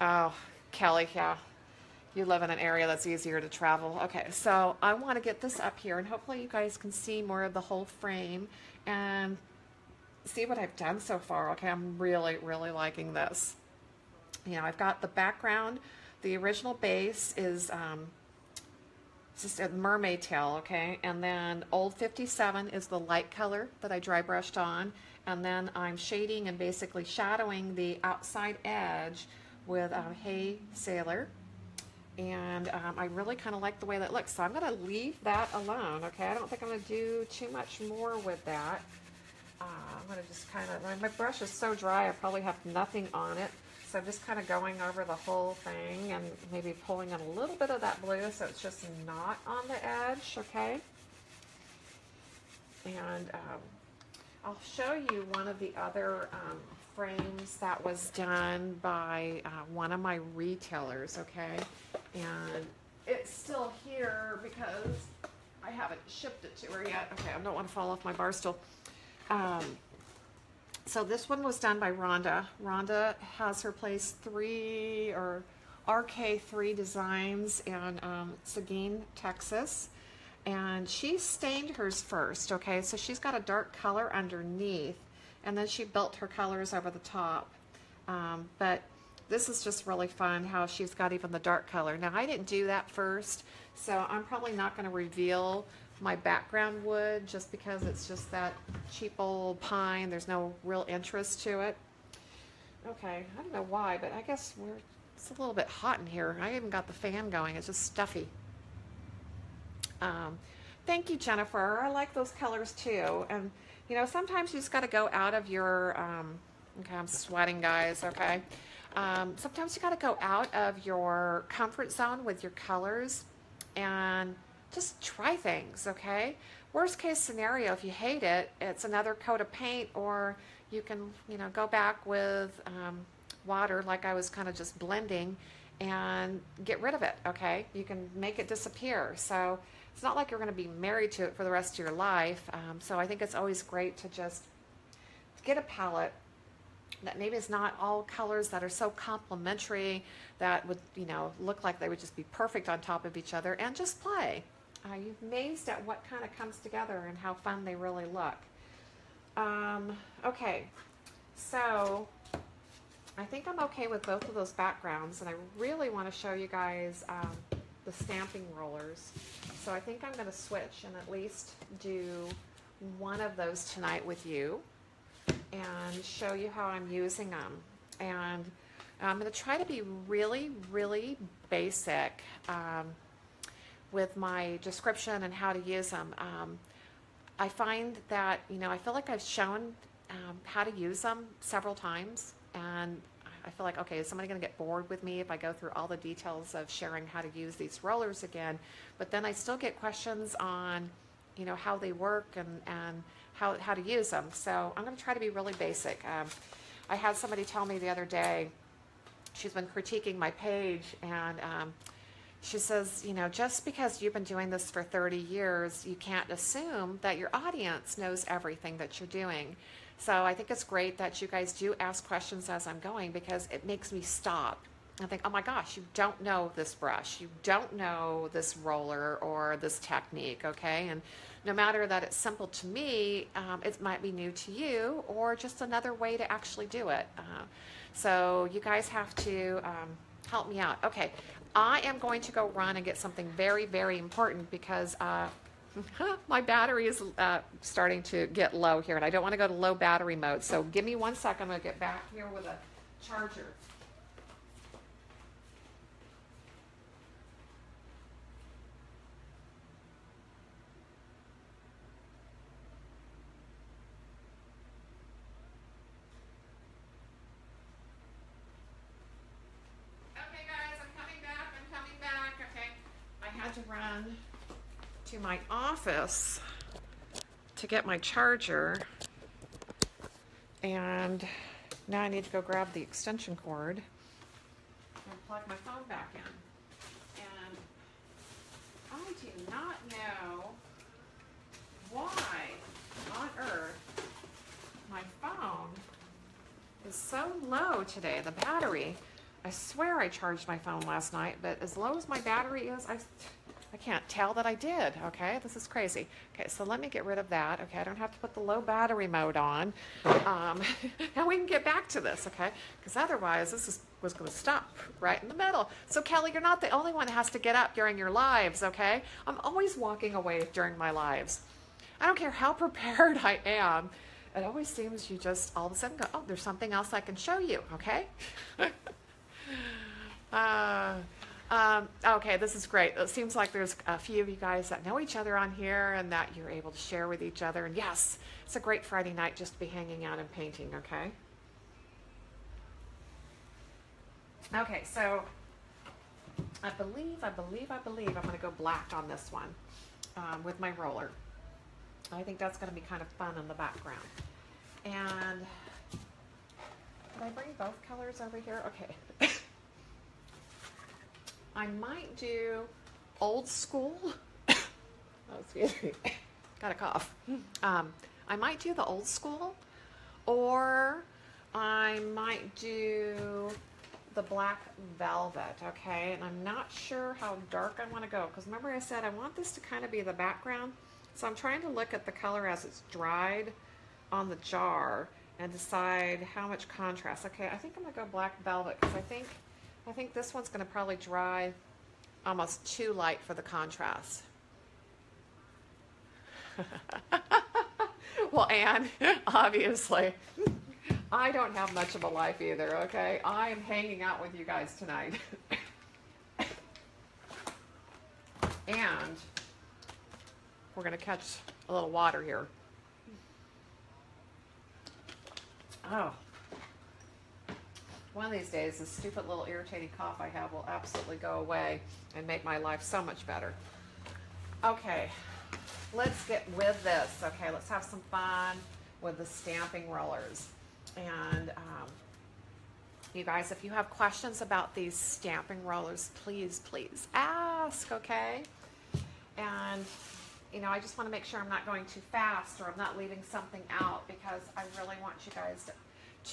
Oh, Kelly, yeah you live in an area that's easier to travel. Okay, so I want to get this up here and hopefully you guys can see more of the whole frame and see what I've done so far. Okay, I'm really, really liking this. You know, I've got the background. The original base is um, just a mermaid tail, okay? And then Old 57 is the light color that I dry brushed on. And then I'm shading and basically shadowing the outside edge with um, Hey Sailor and um, I really kind of like the way that looks. So I'm going to leave that alone, okay? I don't think I'm going to do too much more with that. uh, I'm going to just kind of, my brush is so dry, I probably have nothing on it. So I'm just kind of going over the whole thing and maybe pulling in a little bit of that blue so it's just not on the edge, okay? And um, I'll show you one of the other um, frames that was done by uh, one of my retailers, okay? And it's still here because I haven't shipped it to her yet. Okay, I don't want to fall off my bar stool. Um, so this one was done by Rhonda. Rhonda has her place three or RK3 Designs in um, Seguin, Texas. And she stained hers first, okay? So she's got a dark color underneath, and then she built her colors over the top. Um, but this is just really fun how she's got even the dark color. Now, I didn't do that first, so I'm probably not going to reveal my background wood just because it's just that cheap old pine. There's no real interest to it. Okay, I don't know why, but I guess we're it's a little bit hot in here. I even got the fan going. It's just stuffy. Um, thank you, Jennifer. I like those colors too. And, you know, sometimes you just got to go out of your, um, okay, I'm sweating, guys, okay? Um, sometimes you got to go out of your comfort zone with your colors and just try things, okay? Worst case scenario, if you hate it, it's another coat of paint, or you can, you know, go back with um, water like I was kind of just blending and get rid of it, okay? You can make it disappear. So it's not like you're going to be married to it for the rest of your life. Um, so I think it's always great to just get a palette that maybe is not all colors that are so complementary that would, you know, look like they would just be perfect on top of each other and just play. Uh, you're amazed at what kind of comes together and how fun they really look. Um, okay, so I think I'm okay with both of those backgrounds and I really want to show you guys um, the stamping rollers. So I think I'm going to switch and at least do one of those tonight with you and show you how I'm using them. And I'm going to try to be really, really basic um, with my description and how to use them. Um, I find that, you know, I feel like I've shown um, how to use them several times and I feel like, okay, is somebody going to get bored with me if I go through all the details of sharing how to use these rollers again? But then I still get questions on, you know, how they work and, and how, how to use them. So I'm going to try to be really basic. Um, I had somebody tell me the other day, she's been critiquing my page, and um, she says, you know, just because you've been doing this for 30 years, you can't assume that your audience knows everything that you're doing. So I think it's great that you guys do ask questions as I'm going because it makes me stop and think, oh my gosh, you don't know this brush, you don't know this roller or this technique, okay? And no matter that it's simple to me, um, it might be new to you or just another way to actually do it. Uh, so you guys have to um, help me out. Okay, I am going to go run and get something very, very important because uh, my battery is uh, starting to get low here and I don't want to go to low battery mode. So give me one second, I'm going to get back here with a charger. I had to my office to get my charger. And now I need to go grab the extension cord and plug my phone back in. And I do not know why on earth my phone is so low today, the battery. I swear I charged my phone last night, but as low as my battery is, I I can't tell that I did, okay? This is crazy. Okay, so let me get rid of that, okay? I don't have to put the low battery mode on. Um, now we can get back to this, okay? Because otherwise this is, was going to stop right in the middle. So Kelly, you're not the only one that has to get up during your lives, okay? I'm always walking away during my lives. I don't care how prepared I am. It always seems you just all of a sudden go, oh, there's something else I can show you, okay? uh, Um, okay, this is great. It seems like there's a few of you guys that know each other on here and that you're able to share with each other. And yes, it's a great Friday night just to be hanging out and painting, okay? Okay, so I believe, I believe, I believe I'm going to go black on this one um, with my roller. I think that's going to be kind of fun in the background. And did I bring both colors over here? Okay. I might do old school. oh, excuse me. Got a cough. Um, I might do the old school, or I might do the black velvet, okay? And I'm not sure how dark I want to go, because remember I said I want this to kind of be the background. So I'm trying to look at the color as it's dried on the jar and decide how much contrast. Okay, I think I'm gonna go black velvet, because I think I think this one's going to probably dry almost too light for the contrast. well, Anne, obviously, I don't have much of a life either, okay? I am hanging out with you guys tonight. and we're going to catch a little water here. Oh, one of these days, this stupid little irritating cough I have will absolutely go away and make my life so much better. Okay, let's get with this. Okay, let's have some fun with the stamping rollers. And um, you guys, if you have questions about these stamping rollers, please, please ask, okay? And, you know, I just want to make sure I'm not going too fast or I'm not leaving something out because I really want you guys to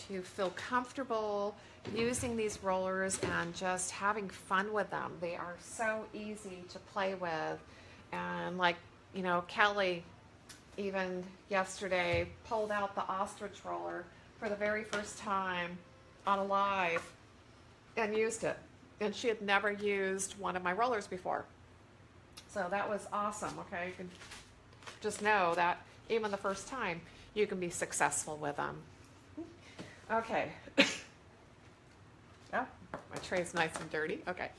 to feel comfortable using these rollers and just having fun with them. They are so easy to play with. And like, you know, Kelly even yesterday pulled out the ostrich roller for the very first time on a live and used it. And she had never used one of my rollers before. So that was awesome. Okay, you can just know that even the first time you can be successful with them. Okay. oh, my is nice and dirty. Okay.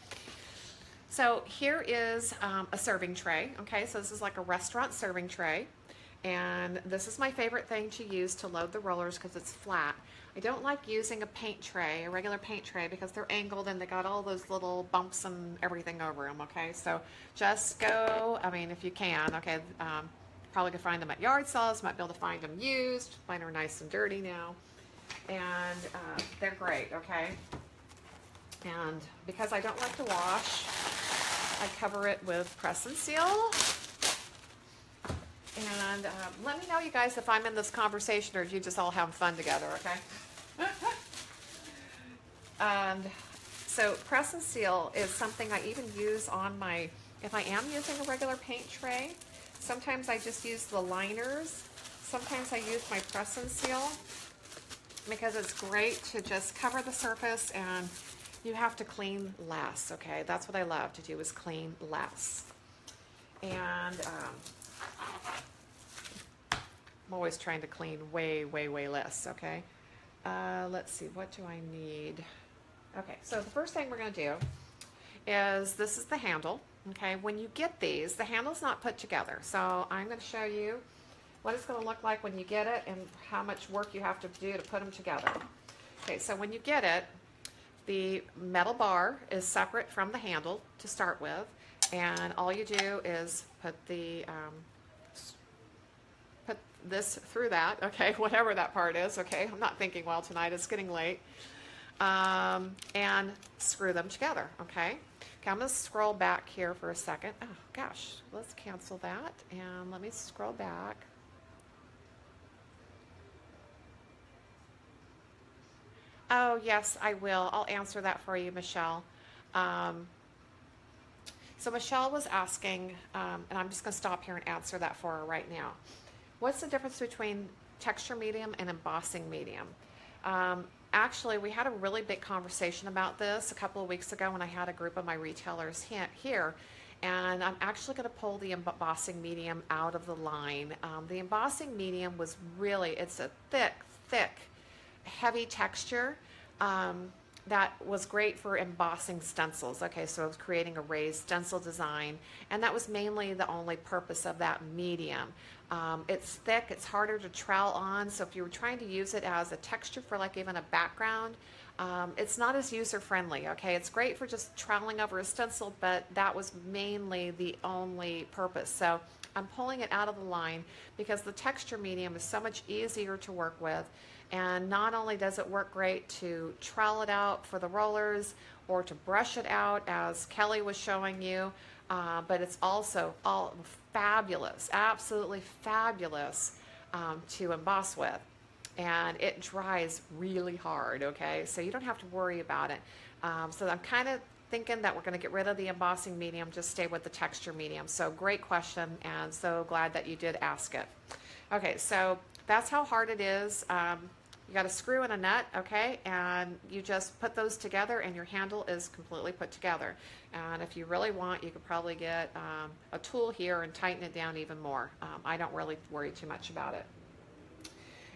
So here is um, a serving tray. Okay, so this is like a restaurant serving tray. And this is my favorite thing to use to load the rollers because it's flat. I don't like using a paint tray, a regular paint tray, because they're angled and they got all those little bumps and everything over them, okay? So just go, I mean, if you can, okay, um, probably could find them at yard sales, might be able to find them used. Mine are nice and dirty now and uh, they're great, okay? And because I don't like to wash, I cover it with press and seal. And um, let me know, you guys, if I'm in this conversation or if you just all have fun together, okay? and so press and seal is something I even use on my, if I am using a regular paint tray, sometimes I just use the liners. Sometimes I use my press and seal because it's great to just cover the surface and you have to clean less, okay? That's what I love to do is clean less. And um, I'm always trying to clean way, way, way less, okay? Uh, let's see, what do I need? Okay, so the first thing we're gonna do is, this is the handle, okay? When you get these, the handle's not put together. So I'm gonna show you what it's going to look like when you get it and how much work you have to do to put them together. Okay, so when you get it, the metal bar is separate from the handle to start with, and all you do is put the um, put this through that, okay, whatever that part is, okay. I'm not thinking well tonight; it's getting late, um, and screw them together, okay. Okay, I'm going to scroll back here for a second. Oh gosh, let's cancel that, and let me scroll back. Oh, yes, I will. I'll answer that for you, Michelle. Um, so Michelle was asking, um, and I'm just going to stop here and answer that for her right now. What's the difference between texture medium and embossing medium? Um, actually, we had a really big conversation about this a couple of weeks ago when I had a group of my retailers here. And I'm actually going to pull the embossing medium out of the line. Um, the embossing medium was really, it's a thick, thick, heavy texture. Um, that was great for embossing stencils. Okay, so I was creating a raised stencil design, and that was mainly the only purpose of that medium. Um, it's thick, it's harder to trowel on, so if you were trying to use it as a texture for like even a background, um, it's not as user friendly, okay? It's great for just troweling over a stencil, but that was mainly the only purpose. So I'm pulling it out of the line because the texture medium is so much easier to work with. And not only does it work great to trowel it out for the rollers or to brush it out as Kelly was showing you, uh, but it's also all fabulous, absolutely fabulous um, to emboss with. And it dries really hard, okay? So you don't have to worry about it. Um, so I'm kind of thinking that we're going to get rid of the embossing medium, just stay with the texture medium. So great question, and so glad that you did ask it. Okay, so that's how hard it is. Um, you got a screw and a nut, okay, and you just put those together and your handle is completely put together. And if you really want, you could probably get um, a tool here and tighten it down even more. Um, I don't really worry too much about it.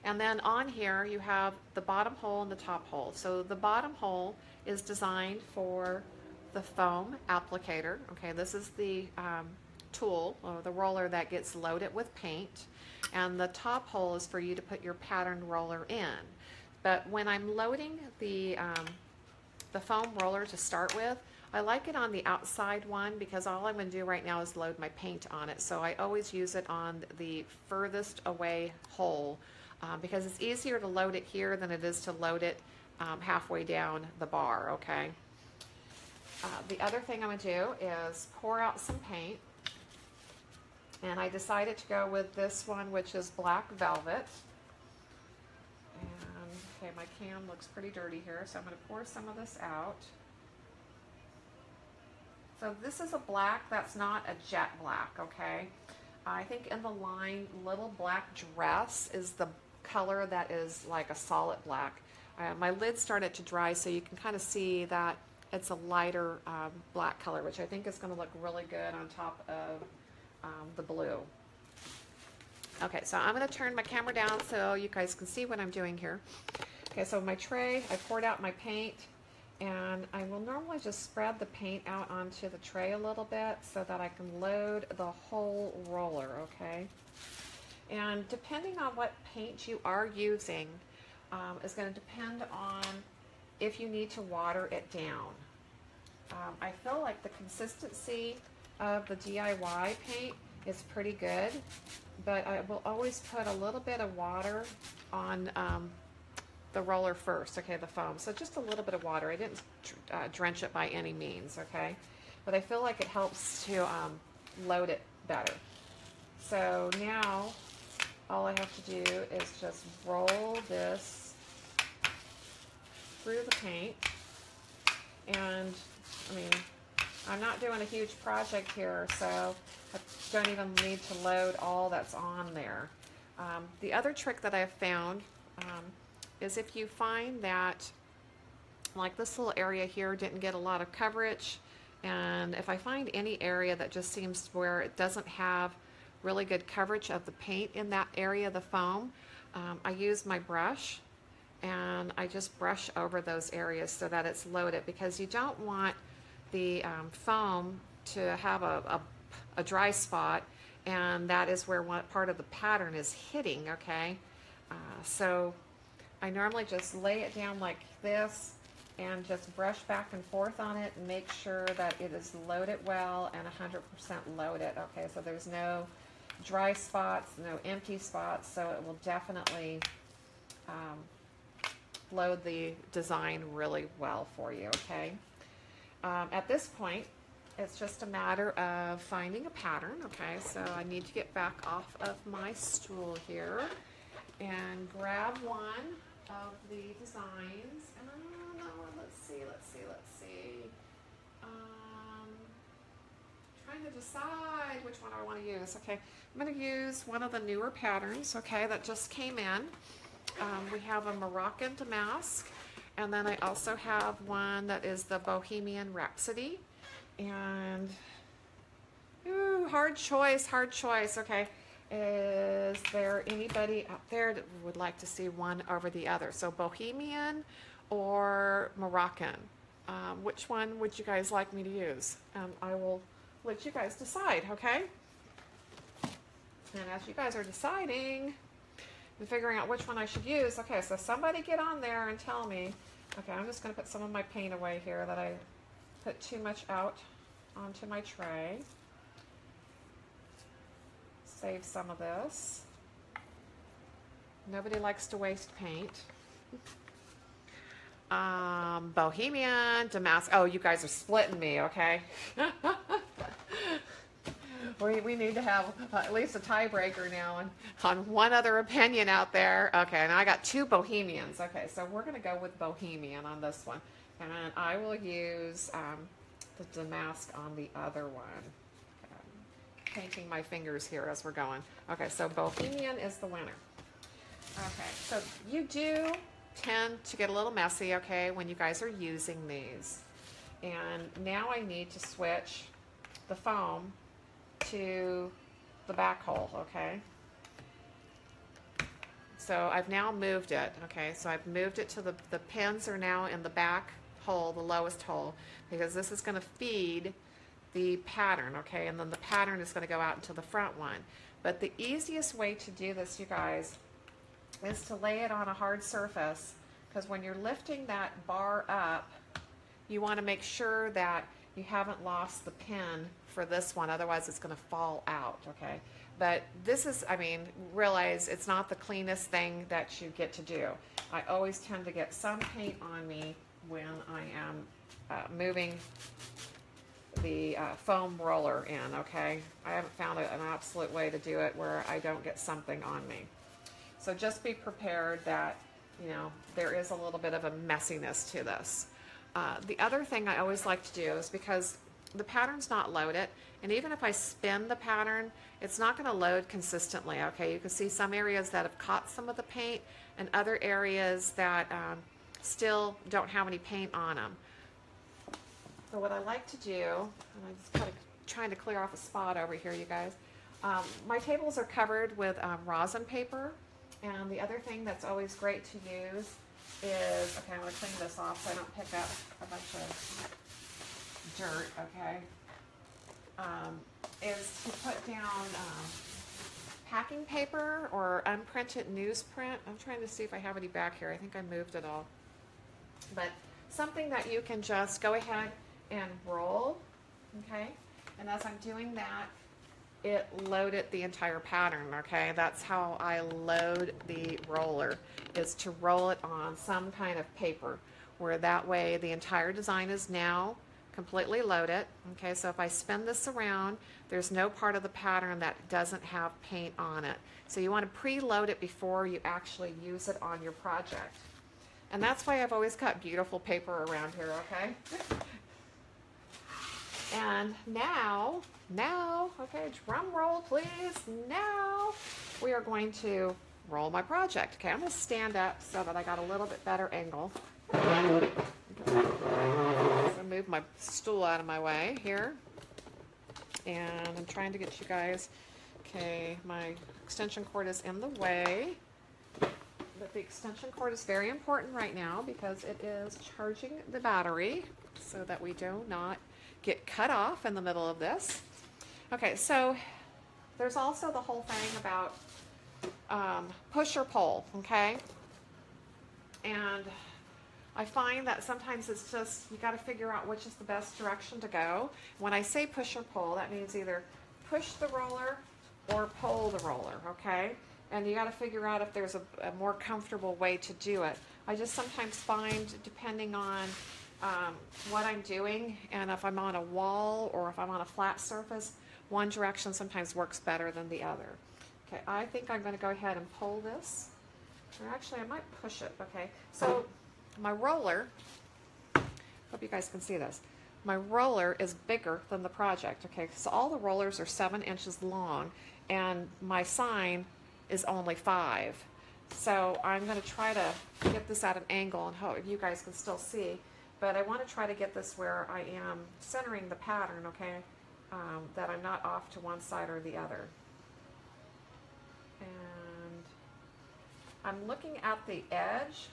And then on here you have the bottom hole and the top hole. So the bottom hole is designed for the foam applicator. Okay, this is the um, tool or the roller that gets loaded with paint and the top hole is for you to put your pattern roller in. But when I'm loading the, um, the foam roller to start with, I like it on the outside one because all I'm going to do right now is load my paint on it. So I always use it on the furthest away hole uh, because it's easier to load it here than it is to load it um, halfway down the bar, okay? Uh, the other thing I'm going to do is pour out some paint. And I decided to go with this one, which is Black Velvet. And, okay, my can looks pretty dirty here, so I'm going to pour some of this out. So this is a black that's not a jet black, okay? I think in the line, Little Black Dress is the color that is like a solid black. Uh, my lid started to dry, so you can kind of see that it's a lighter um, black color, which I think is going to look really good on top of um, the blue. Okay, so I'm going to turn my camera down so you guys can see what I'm doing here. Okay, so my tray, I poured out my paint, and I will normally just spread the paint out onto the tray a little bit so that I can load the whole roller, okay? And depending on what paint you are using um, is going to depend on if you need to water it down. Um, I feel like the consistency of the DIY paint is pretty good, but I will always put a little bit of water on um, the roller first, okay, the foam. So just a little bit of water. I didn't uh, drench it by any means, okay? But I feel like it helps to um, load it better. So now all I have to do is just roll this through the paint. And, I'm not doing a huge project here, so I don't even need to load all that's on there. Um, the other trick that I've found um, is if you find that like this little area here didn't get a lot of coverage and if I find any area that just seems where it doesn't have really good coverage of the paint in that area of the foam, um, I use my brush and I just brush over those areas so that it's loaded because you don't want the um, foam to have a, a, a, dry spot and that is where one part of the pattern is hitting, okay? Uh, so I normally just lay it down like this and just brush back and forth on it and make sure that it is loaded well and 100% loaded, okay? So there's no dry spots, no empty spots, so it will definitely um, load the design really well for you, okay? Um, at this point, it's just a matter of finding a pattern, okay? So I need to get back off of my stool here and grab one of the designs. And I don't know, let's see, let's see, let's see. Um, trying to decide which one I want to use. Okay, I'm going to use one of the newer patterns, okay, that just came in. Um, we have a Moroccan damask and then I also have one that is the Bohemian Rhapsody. And, ooh, hard choice, hard choice. Okay, is there anybody out there that would like to see one over the other? So Bohemian or Moroccan. Um, which one would you guys like me to use? And I will let you guys decide, okay? And as you guys are deciding and figuring out which one I should use, okay, so somebody get on there and tell me. Okay, I'm just going to put some of my paint away here that I put too much out onto my tray. Save some of this. Nobody likes to waste paint. Um, Bohemian, Damascus. Oh, you guys are splitting me, okay? we, we need to have uh, at least a tiebreaker now on, on one other opinion out there. Okay, and I got two Bohemians. Okay, so we're going to go with Bohemian on this one. And I will use um, the Damask on the other one. Okay, painting my fingers here as we're going. Okay, so Bohemian is the winner. Okay, so you do tend to get a little messy, okay, when you guys are using these. And now I need to switch the foam to the back hole, okay? So I've now moved it, okay? So I've moved it to the, the pins are now in the back hole, the lowest hole, because this is gonna feed the pattern, okay? And then the pattern is gonna go out into the front one. But the easiest way to do this, you guys, is to lay it on a hard surface, because when you're lifting that bar up, you wanna make sure that you haven't lost the pin for this one, otherwise it's going to fall out, okay? But this is, I mean, realize it's not the cleanest thing that you get to do. I always tend to get some paint on me when I am uh, moving the uh, foam roller in, okay? I haven't found an absolute way to do it where I don't get something on me. So just be prepared that, you know, there is a little bit of a messiness to this. Uh, the other thing I always like to do is because the pattern's not loaded, and even if I spin the pattern, it's not going to load consistently, okay? You can see some areas that have caught some of the paint and other areas that um, still don't have any paint on them. So what I like to do, and I'm just kind of trying to clear off a spot over here, you guys. Um, my tables are covered with um, rosin paper, and the other thing that's always great to use is, okay, I'm to clean this off so I don't pick up a bunch of dirt, okay, um, is to put down um, packing paper or unprinted newsprint. I'm trying to see if I have any back here. I think I moved it all. But something that you can just go ahead and roll, okay? And as I'm doing that, it loaded the entire pattern, okay? That's how I load the roller, is to roll it on some kind of paper, where that way the entire design is now completely load it. Okay, so if I spin this around, there's no part of the pattern that doesn't have paint on it. So you want to preload it before you actually use it on your project. And that's why I've always got beautiful paper around here, okay? And now, now, okay, drum roll please. Now we are going to roll my project. Okay, I'm going to stand up so that I got a little bit better angle. Move my stool out of my way here. And I'm trying to get you guys, okay, my extension cord is in the way. But the extension cord is very important right now because it is charging the battery so that we do not get cut off in the middle of this. Okay, so there's also the whole thing about um, push or pull, okay? And I find that sometimes it's just, you got to figure out which is the best direction to go. When I say push or pull, that means either push the roller or pull the roller, okay? And you got to figure out if there's a, a, more comfortable way to do it. I just sometimes find, depending on um, what I'm doing, and if I'm on a wall or if I'm on a flat surface, one direction sometimes works better than the other. Okay, I think I'm going to go ahead and pull this. Or actually, I might push it, okay? So my roller, hope you guys can see this, my roller is bigger than the project, okay? So all the rollers are seven inches long and my sign is only five. So I'm gonna try to get this at an angle and hope you guys can still see, but I wanna try to get this where I am centering the pattern, okay? Um, that I'm not off to one side or the other. And I'm looking at the edge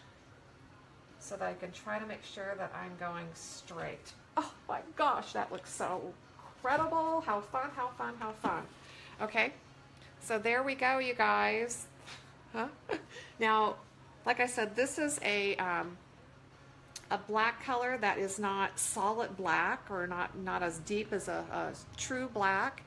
so that I can try to make sure that I'm going straight. Oh my gosh, that looks so incredible. How fun, how fun, how fun. Okay, so there we go, you guys. Huh? now, like I said, this is a, um, a black color that is not solid black or not, not as deep as a, a true black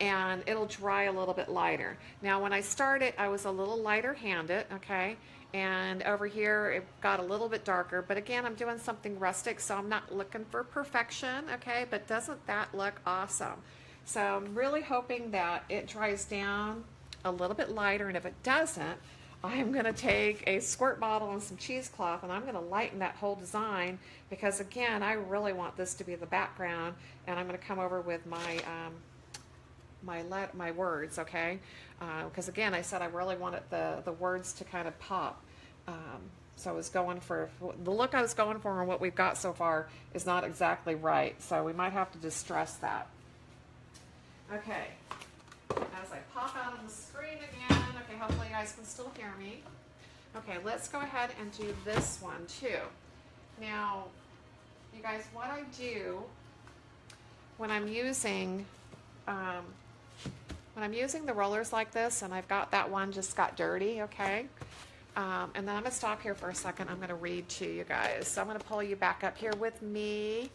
and it'll dry a little bit lighter. Now when I started, I was a little lighter handed, okay? And over here, it got a little bit darker, but again, I'm doing something rustic, so I'm not looking for perfection, okay? But doesn't that look awesome? So I'm really hoping that it dries down a little bit lighter, and if it doesn't, I'm gonna take a squirt bottle and some cheesecloth and I'm gonna lighten that whole design because again, I really want this to be the background and I'm gonna come over with my um, my let my words, okay? Because uh, again, I said I really wanted the the words to kind of pop. Um, so I was going for the look I was going for, and what we've got so far is not exactly right. So we might have to distress that. Okay. As I pop out on the screen again, okay, hopefully you guys can still hear me. Okay, let's go ahead and do this one too. Now, you guys, what I do when I'm using um, when I'm using the rollers like this, and I've got that one just got dirty, okay? Um, and then I'm to stop here for a second. I'm going to read to you guys. So I'm going to pull you back up here with me.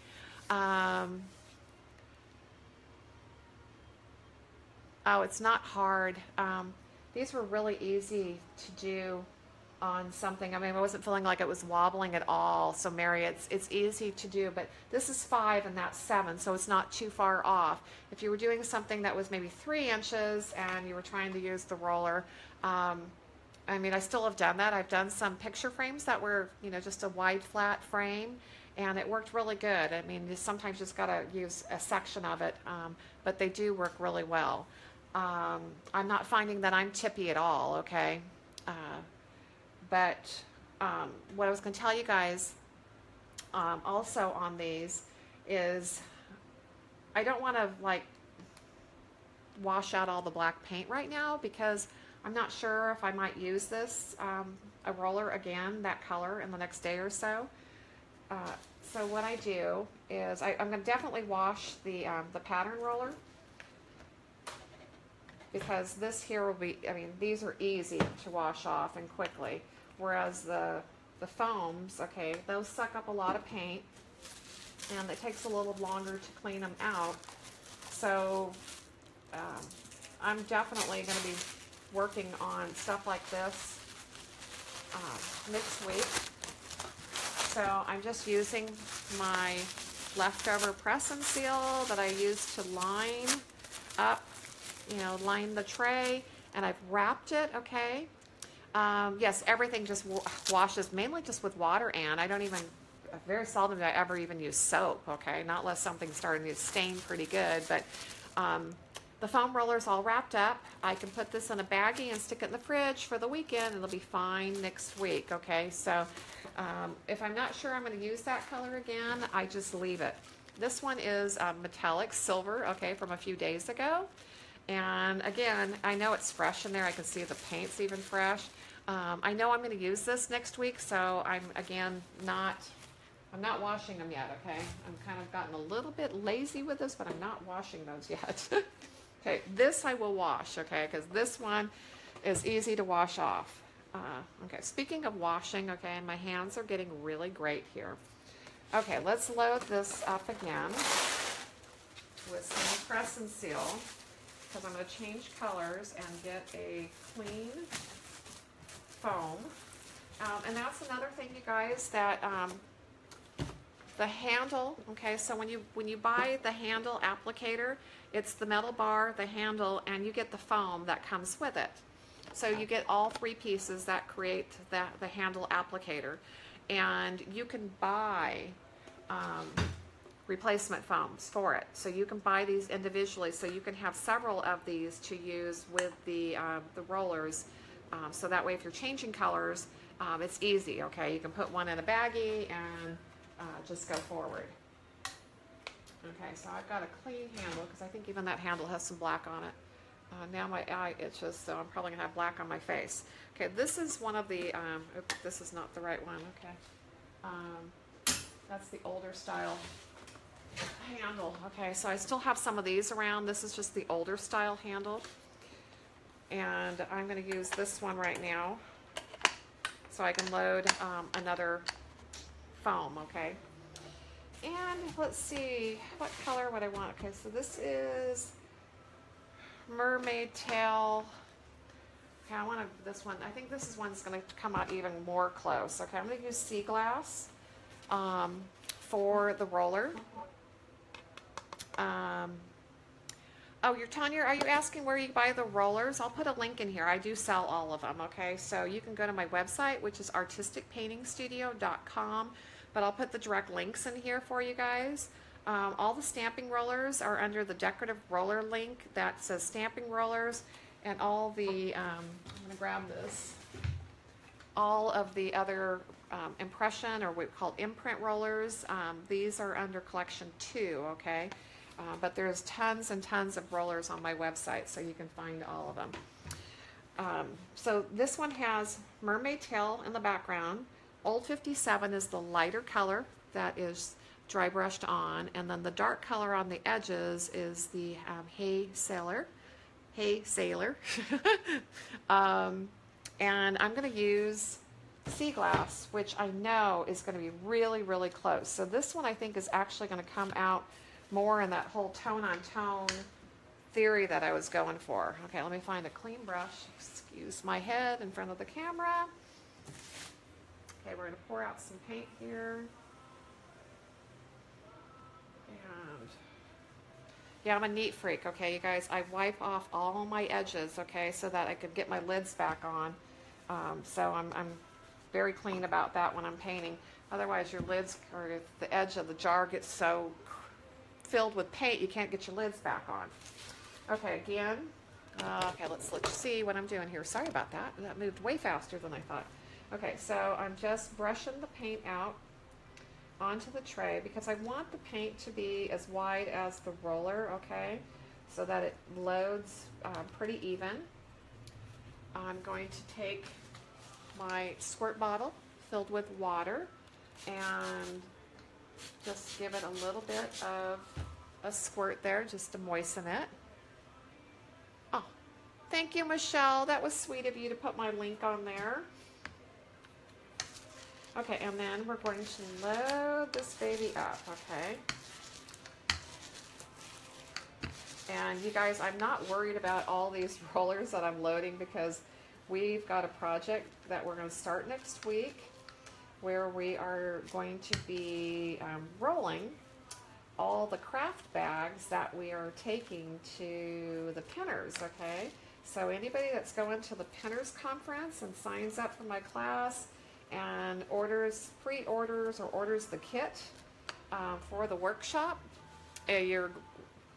Um, oh, it's not hard. Um, these were really easy to do on something. I mean, I wasn't feeling like it was wobbling at all. So Mary, it's, it's easy to do, but this is five and that's seven, so it's not too far off. If you were doing something that was maybe three inches and you were trying to use the roller, um, I mean, I still have done that. I've done some picture frames that were, you know, just a wide flat frame and it worked really good. I mean, you sometimes just got to use a section of it, um, but they do work really well. Um, I'm not finding that I'm tippy at all, okay? Uh, but um, what I was going to tell you guys um, also on these is I don't want to like wash out all the black paint right now because I'm not sure if I might use this um, a roller again that color in the next day or so. Uh, so what I do is I, am going to definitely wash the um, the pattern roller because this here will be I mean these are easy to wash off and quickly. Whereas the, the foams, okay, those suck up a lot of paint and it takes a little longer to clean them out. So um, I'm definitely going to be working on stuff like this uh, next week. So I'm just using my leftover press and seal that I used to line up, you know, line the tray, and I've wrapped it, okay? Um, yes, everything just washes mainly just with water, and I don't even, very seldom do I ever even use soap, okay? Not unless something's starting to stain pretty good, but um, the foam roller's all wrapped up. I can put this in a baggie and stick it in the fridge for the weekend. It'll be fine next week, okay? So um, if I'm not sure I'm going to use that color again, I just leave it. This one is uh, metallic silver, okay, from a few days ago. And again, I know it's fresh in there. I can see the paint's even fresh. Um, I know I'm going to use this next week, so I'm, again, not, I'm not washing them yet, okay? I'm kind of gotten a little bit lazy with this, but I'm not washing those yet. okay, this I will wash, okay, because this one is easy to wash off. Uh, okay, speaking of washing, okay, and my hands are getting really great here. Okay, let's load this up again with some press and seal because I'm going to change colors and get a clean foam. Um, and that's another thing, you guys, that um, the handle, okay, so when you, when you buy the handle applicator, it's the metal bar, the handle, and you get the foam that comes with it. So you get all three pieces that create that, the handle applicator. And you can buy um, replacement foams for it. So you can buy these individually. So you can have several of these to use with the, uh, the rollers um, so that way if you're changing colors, um, it's easy, okay? You can put one in a baggie and uh, just go forward. Okay, so I've got a clean handle because I think even that handle has some black on it. Uh, now my eye itches, so I'm probably going to have black on my face. Okay, this is one of the, um, oops, this is not the right one, okay. Um, that's the older style handle. Okay, so I still have some of these around. This is just the older style handle. And I'm going to use this one right now so I can load um, another foam, okay? And let's see, what color would I want? Okay, so this is mermaid tail. Okay, I want to, this one, I think this is one that's going to come out even more close. Okay, I'm going to use sea glass um, for the roller. Um, oh, you're Tanya, are you asking where you buy the rollers? I'll put a link in here. I do sell all of them, okay? So you can go to my website, which is artisticpaintingstudio.com, but I'll put the direct links in here for you guys. Um, all the stamping rollers are under the decorative roller link that says stamping rollers, and all the, um, I'm to grab this, all of the other um, impression or what we call imprint rollers, um, these are under collection two, okay? Uh, but there's tons and tons of rollers on my website, so you can find all of them. Um, so this one has mermaid tail in the background. Old 57 is the lighter color that is dry brushed on, and then the dark color on the edges is the um, Hey Sailor. Hey Sailor. um, and I'm going to use sea glass, which I know is going to be really, really close. So this one I think is actually going to come out more in that whole tone on tone theory that I was going for. Okay, let me find a clean brush. Excuse my head in front of the camera. Okay, we're going to pour out some paint here. And yeah, I'm a neat freak, okay, you guys. I wipe off all my edges, okay, so that I could get my lids back on. Um, so I'm, I'm very clean about that when I'm painting. Otherwise, your lids or the edge of the jar gets so filled with paint, you can't get your lids back on. Okay, again. Uh, okay, let's let's see what I'm doing here. Sorry about that. That moved way faster than I thought. Okay, so I'm just brushing the paint out onto the tray because I want the paint to be as wide as the roller, okay, so that it loads uh, pretty even. I'm going to take my squirt bottle filled with water and just give it a little bit of a squirt there just to moisten it. Oh, thank you, Michelle. That was sweet of you to put my link on there. Okay, and then we're going to load this baby up, okay? And you guys, I'm not worried about all these rollers that I'm loading because we've got a project that we're going to start next week where we are going to be um, rolling all the craft bags that we are taking to the pinners, okay? So anybody that's going to the pinners conference and signs up for my class and orders, pre-orders or orders the kit um, for the workshop, uh, your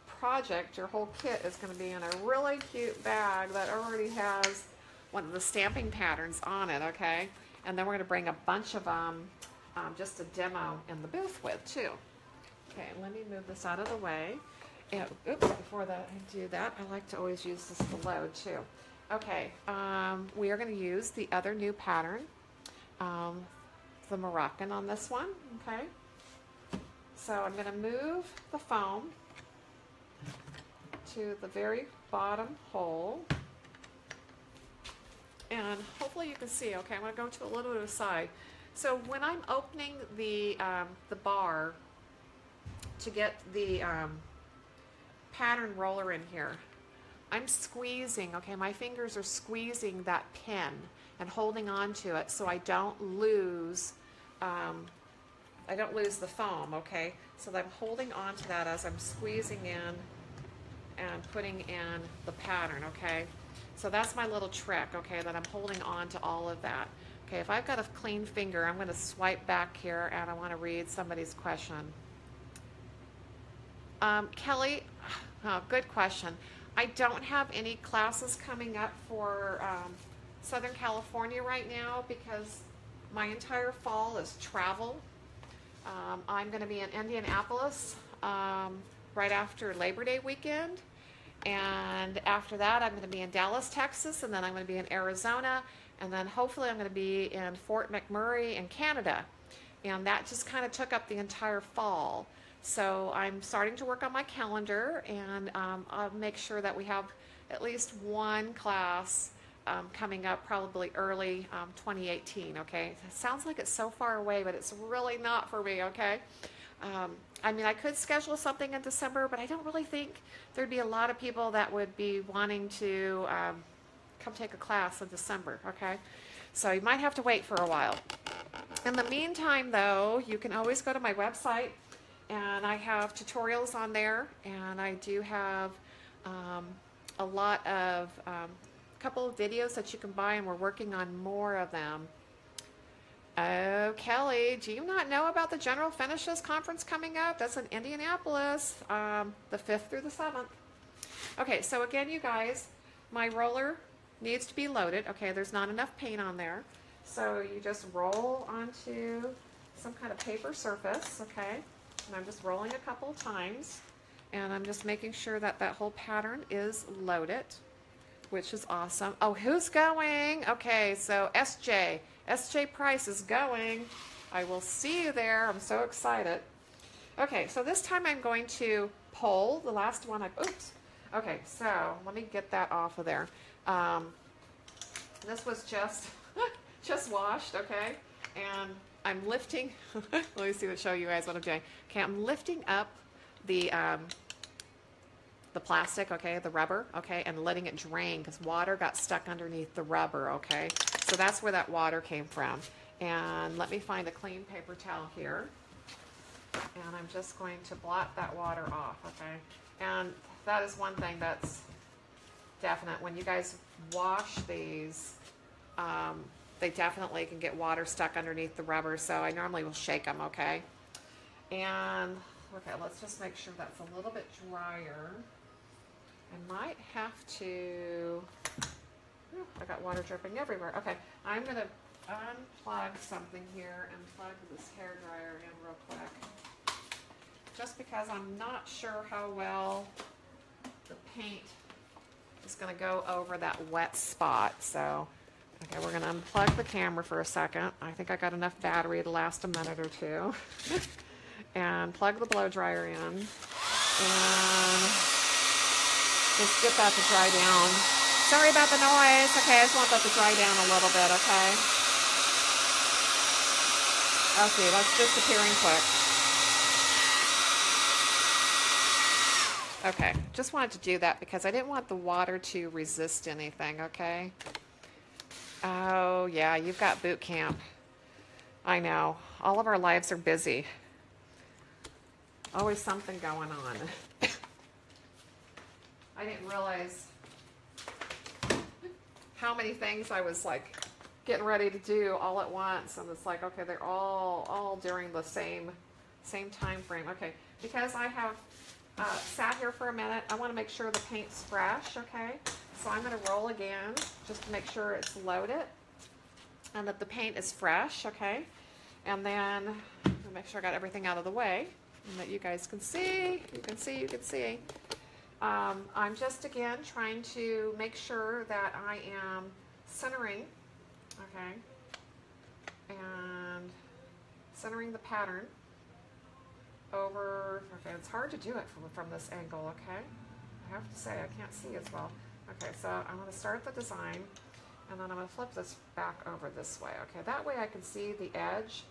project, your whole kit is going to be in a really cute bag that already has one of the stamping patterns on it, okay? And then we're going to bring a bunch of them, um, just a demo in the booth with too. Okay, let me move this out of the way. And, oops, before that I do that, I like to always use this load too. Okay, um, we are going to use the other new pattern, um, the Moroccan on this one, okay? So I'm going to move the foam to the very bottom hole and hopefully you can see, okay, I'm going to go to a little bit of a side. So when I'm opening the, um, the bar to get the um, pattern roller in here, I'm squeezing, okay, my fingers are squeezing that pin and holding on to it so I don't lose, um, I don't lose the foam, okay? So I'm holding on to that as I'm squeezing in and putting in the pattern, okay? So that's my little trick, okay, that I'm holding on to all of that. Okay, if I've got a clean finger, I'm going to swipe back here and I want to read somebody's question. Um, Kelly, oh, good question. I don't have any classes coming up for um, Southern California right now because my entire fall is travel. Um, I'm going to be in Indianapolis um, right after Labor Day weekend. And after that, I'm going to be in Dallas, Texas, and then I'm going to be in Arizona, and then hopefully I'm going to be in Fort McMurray in Canada. and that just kind of took up the entire fall. So I'm starting to work on my calendar, and um, I'll make sure that we have at least one class um, coming up probably early um, 2018, okay? It sounds like it's so far away, but it's really not for me, okay? I mean, I could schedule something in December, but I don't really think there'd be a lot of people that would be wanting to um, come take a class in December, okay? So you might have to wait for a while. In the meantime, though, you can always go to my website, and I have tutorials on there, and I do have um, a lot of um, couple of videos that you can buy, and we're working on more of them. Oh, Kelly, do you not know about the General Finishes Conference coming up? That's in Indianapolis, um, the 5th through the 7th. Okay, so again, you guys, my roller needs to be loaded. Okay, there's not enough paint on there. So you just roll onto some kind of paper surface, okay? And I'm just rolling a couple times. And I'm just making sure that that whole pattern is loaded which is awesome. Oh, who's going? Okay, so SJ. SJ Price is going. I will see you there. I'm so excited. Okay, so this time I'm going to pull the last one. I oops. Okay, so let me get that off of there. Um, this was just just washed, okay? And I'm lifting. let me see what show you guys what I'm doing. Okay, I'm lifting up the um, the plastic, okay, the rubber, okay, and letting it drain because water got stuck underneath the rubber, okay. So that's where that water came from. And let me find a clean paper towel here. And I'm just going to blot that water off, okay. And that is one thing that's definite. When you guys wash these, um, they definitely can get water stuck underneath the rubber. So I normally will shake them, okay. And okay, let's just make sure that's a little bit drier. I might have to, I got water dripping everywhere. Okay, I'm going to unplug something here and plug this hair dryer in real quick. Just because I'm not sure how well the paint is going to go over that wet spot. So, okay, we're going to unplug the camera for a second. I think I got enough battery to last a minute or two. and plug the blow dryer in. And just get that to dry down. Sorry about the noise. Okay, I just want that to dry down a little bit, okay? Okay, that's disappearing quick. Okay, just wanted to do that because I didn't want the water to resist anything, okay? Oh, yeah, you've got boot camp. I know. All of our lives are busy. Always something going on. I didn't realize how many things I was like getting ready to do all at once and it's like okay they're all all during the same same time frame. Okay because I have uh, sat here for a minute I want to make sure the paint's fresh okay? So I'm going to roll again just to make sure it's loaded and that the paint is fresh okay? And then make sure I got everything out of the way and that you guys can see you can see you can see um, I'm just again trying to make sure that I am centering, okay, and centering the pattern over, okay, it's hard to do it from, from this angle, okay? I have to say, I can't see as well. Okay, so I'm going to start the design, and then I'm going to flip this back over this way, okay? That way I can see the edge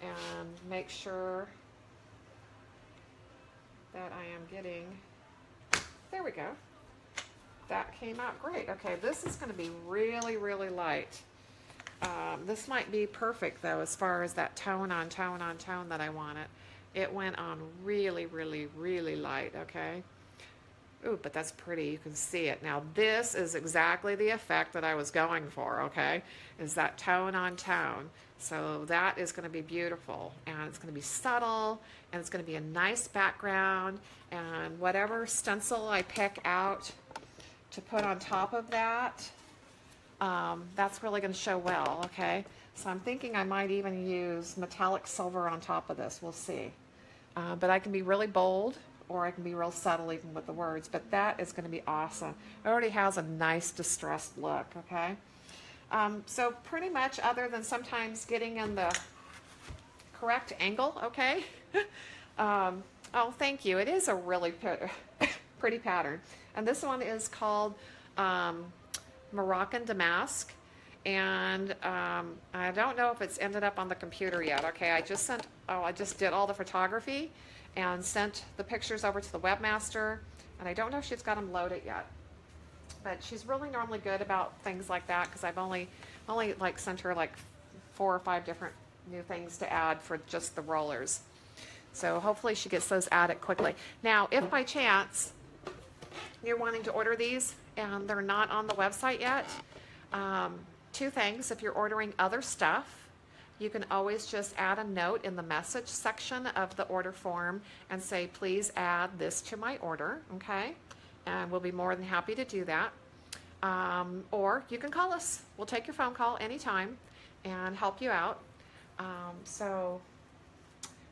and make sure that I am getting there we go. That came out great. Okay, this is going to be really, really light. Um, this might be perfect, though, as far as that tone on tone on tone that I want it. It went on really, really, really light, okay? Ooh, but that's pretty. You can see it. Now, this is exactly the effect that I was going for, okay? Is that tone on tone. So that is going to be beautiful and it's going to be subtle and it's going to be a nice background and whatever stencil I pick out to put on top of that, um, that's really going to show well, okay? So I'm thinking I might even use metallic silver on top of this. We'll see. Uh, but I can be really bold or I can be real subtle even with the words. But that is going to be awesome. It already has a nice distressed look, okay? Um, so pretty much other than sometimes getting in the correct angle, okay? um, oh, thank you. It is a really pretty pattern. And this one is called um, Moroccan Damask. And um, I don't know if it's ended up on the computer yet. Okay, I just sent, oh, I just did all the photography and sent the pictures over to the webmaster. And I don't know if she's got them loaded yet. But she's really normally good about things like that because I've only, only like sent her like four or five different new things to add for just the rollers. So hopefully she gets those added quickly. Now, if by chance you're wanting to order these and they're not on the website yet, um, two things. If you're ordering other stuff, you can always just add a note in the message section of the order form and say, please add this to my order, okay? And we'll be more than happy to do that. Um, or you can call us. We'll take your phone call anytime and help you out. Um, so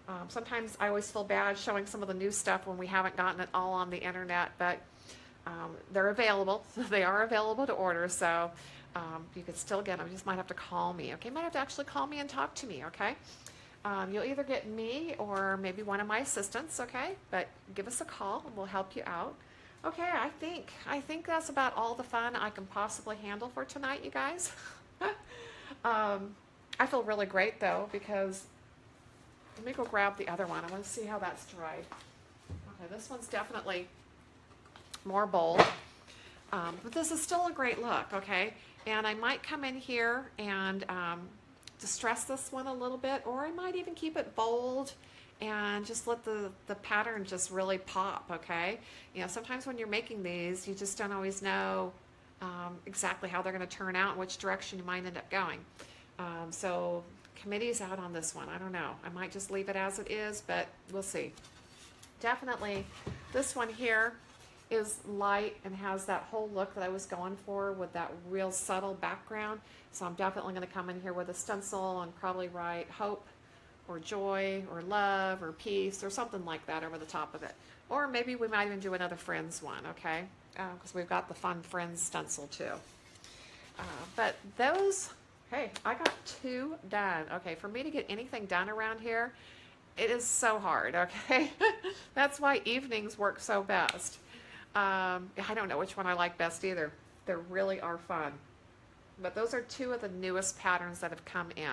um, sometimes I always feel bad showing some of the new stuff when we haven't gotten it all on the internet, but um, they're available. they are available to order, so um, you can still get them. You just might have to call me, okay? You might have to actually call me and talk to me, okay? Um, you'll either get me or maybe one of my assistants, okay? But give us a call and we'll help you out. Okay, I think I think that's about all the fun I can possibly handle for tonight, you guys. um, I feel really great though because let me go grab the other one. I want to see how that's dried. Okay, this one's definitely more bold, um, but this is still a great look. Okay, and I might come in here and um, distress this one a little bit, or I might even keep it bold and just let the, the pattern just really pop, okay? You know, sometimes when you're making these, you just don't always know um, exactly how they're going to turn out and which direction you might end up going. Um, so committee's out on this one. I don't know. I might just leave it as it is, but we'll see. Definitely this one here, is light and has that whole look that I was going for with that real subtle background. So I'm definitely going to come in here with a stencil and probably write hope or joy or love or peace or something like that over the top of it. Or maybe we might even do another friends one, okay? Because uh, we've got the fun friends stencil too. Uh, but those, hey, I got two done. Okay, for me to get anything done around here, it is so hard, okay? That's why evenings work so best. Um, I don't know which one I like best either. They really are fun. But those are two of the newest patterns that have come in.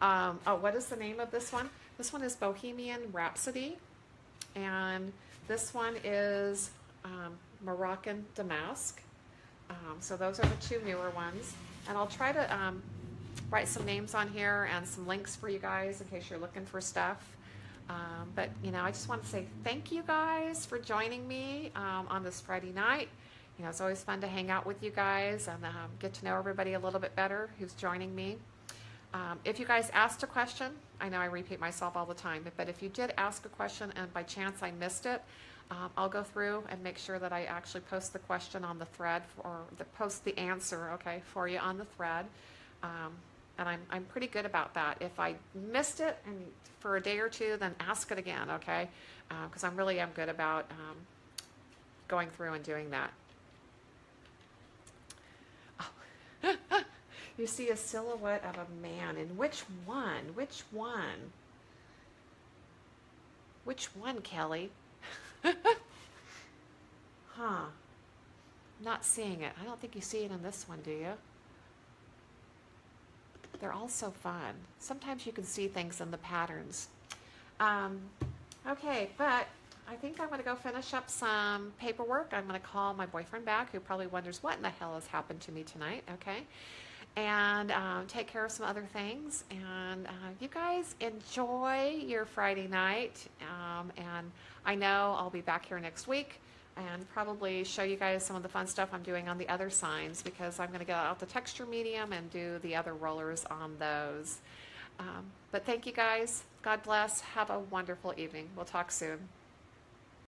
Um, oh, what is the name of this one? This one is Bohemian Rhapsody. And this one is um, Moroccan Damask. Um, so those are the two newer ones. And I'll try to um, write some names on here and some links for you guys in case you're looking for stuff. Um, but, you know, I just want to say thank you guys for joining me um, on this Friday night. You know, it's always fun to hang out with you guys and um, get to know everybody a little bit better who's joining me. Um, if you guys asked a question, I know I repeat myself all the time, but, but if you did ask a question and by chance I missed it, um, I'll go through and make sure that I actually post the question on the thread or the, post the answer, okay, for you on the thread. Um, and I'm, I'm pretty good about that. If I missed it and for a day or two, then ask it again, okay? Because uh, I'm really am good about um, going through and doing that. Oh. you see a silhouette of a man. And which one? Which one? Which one, Kelly? huh. Not seeing it. I don't think you see it in this one, do you? They're all so fun. Sometimes you can see things in the patterns. Um, okay, but I think I'm going to go finish up some paperwork. I'm going to call my boyfriend back, who probably wonders what in the hell has happened to me tonight, okay? And um, take care of some other things. And uh, you guys enjoy your Friday night. Um, and I know I'll be back here next week and probably show you guys some of the fun stuff I'm doing on the other signs because I'm going to get out the texture medium and do the other rollers on those. Um, but thank you guys. God bless. Have a wonderful evening. We'll talk soon.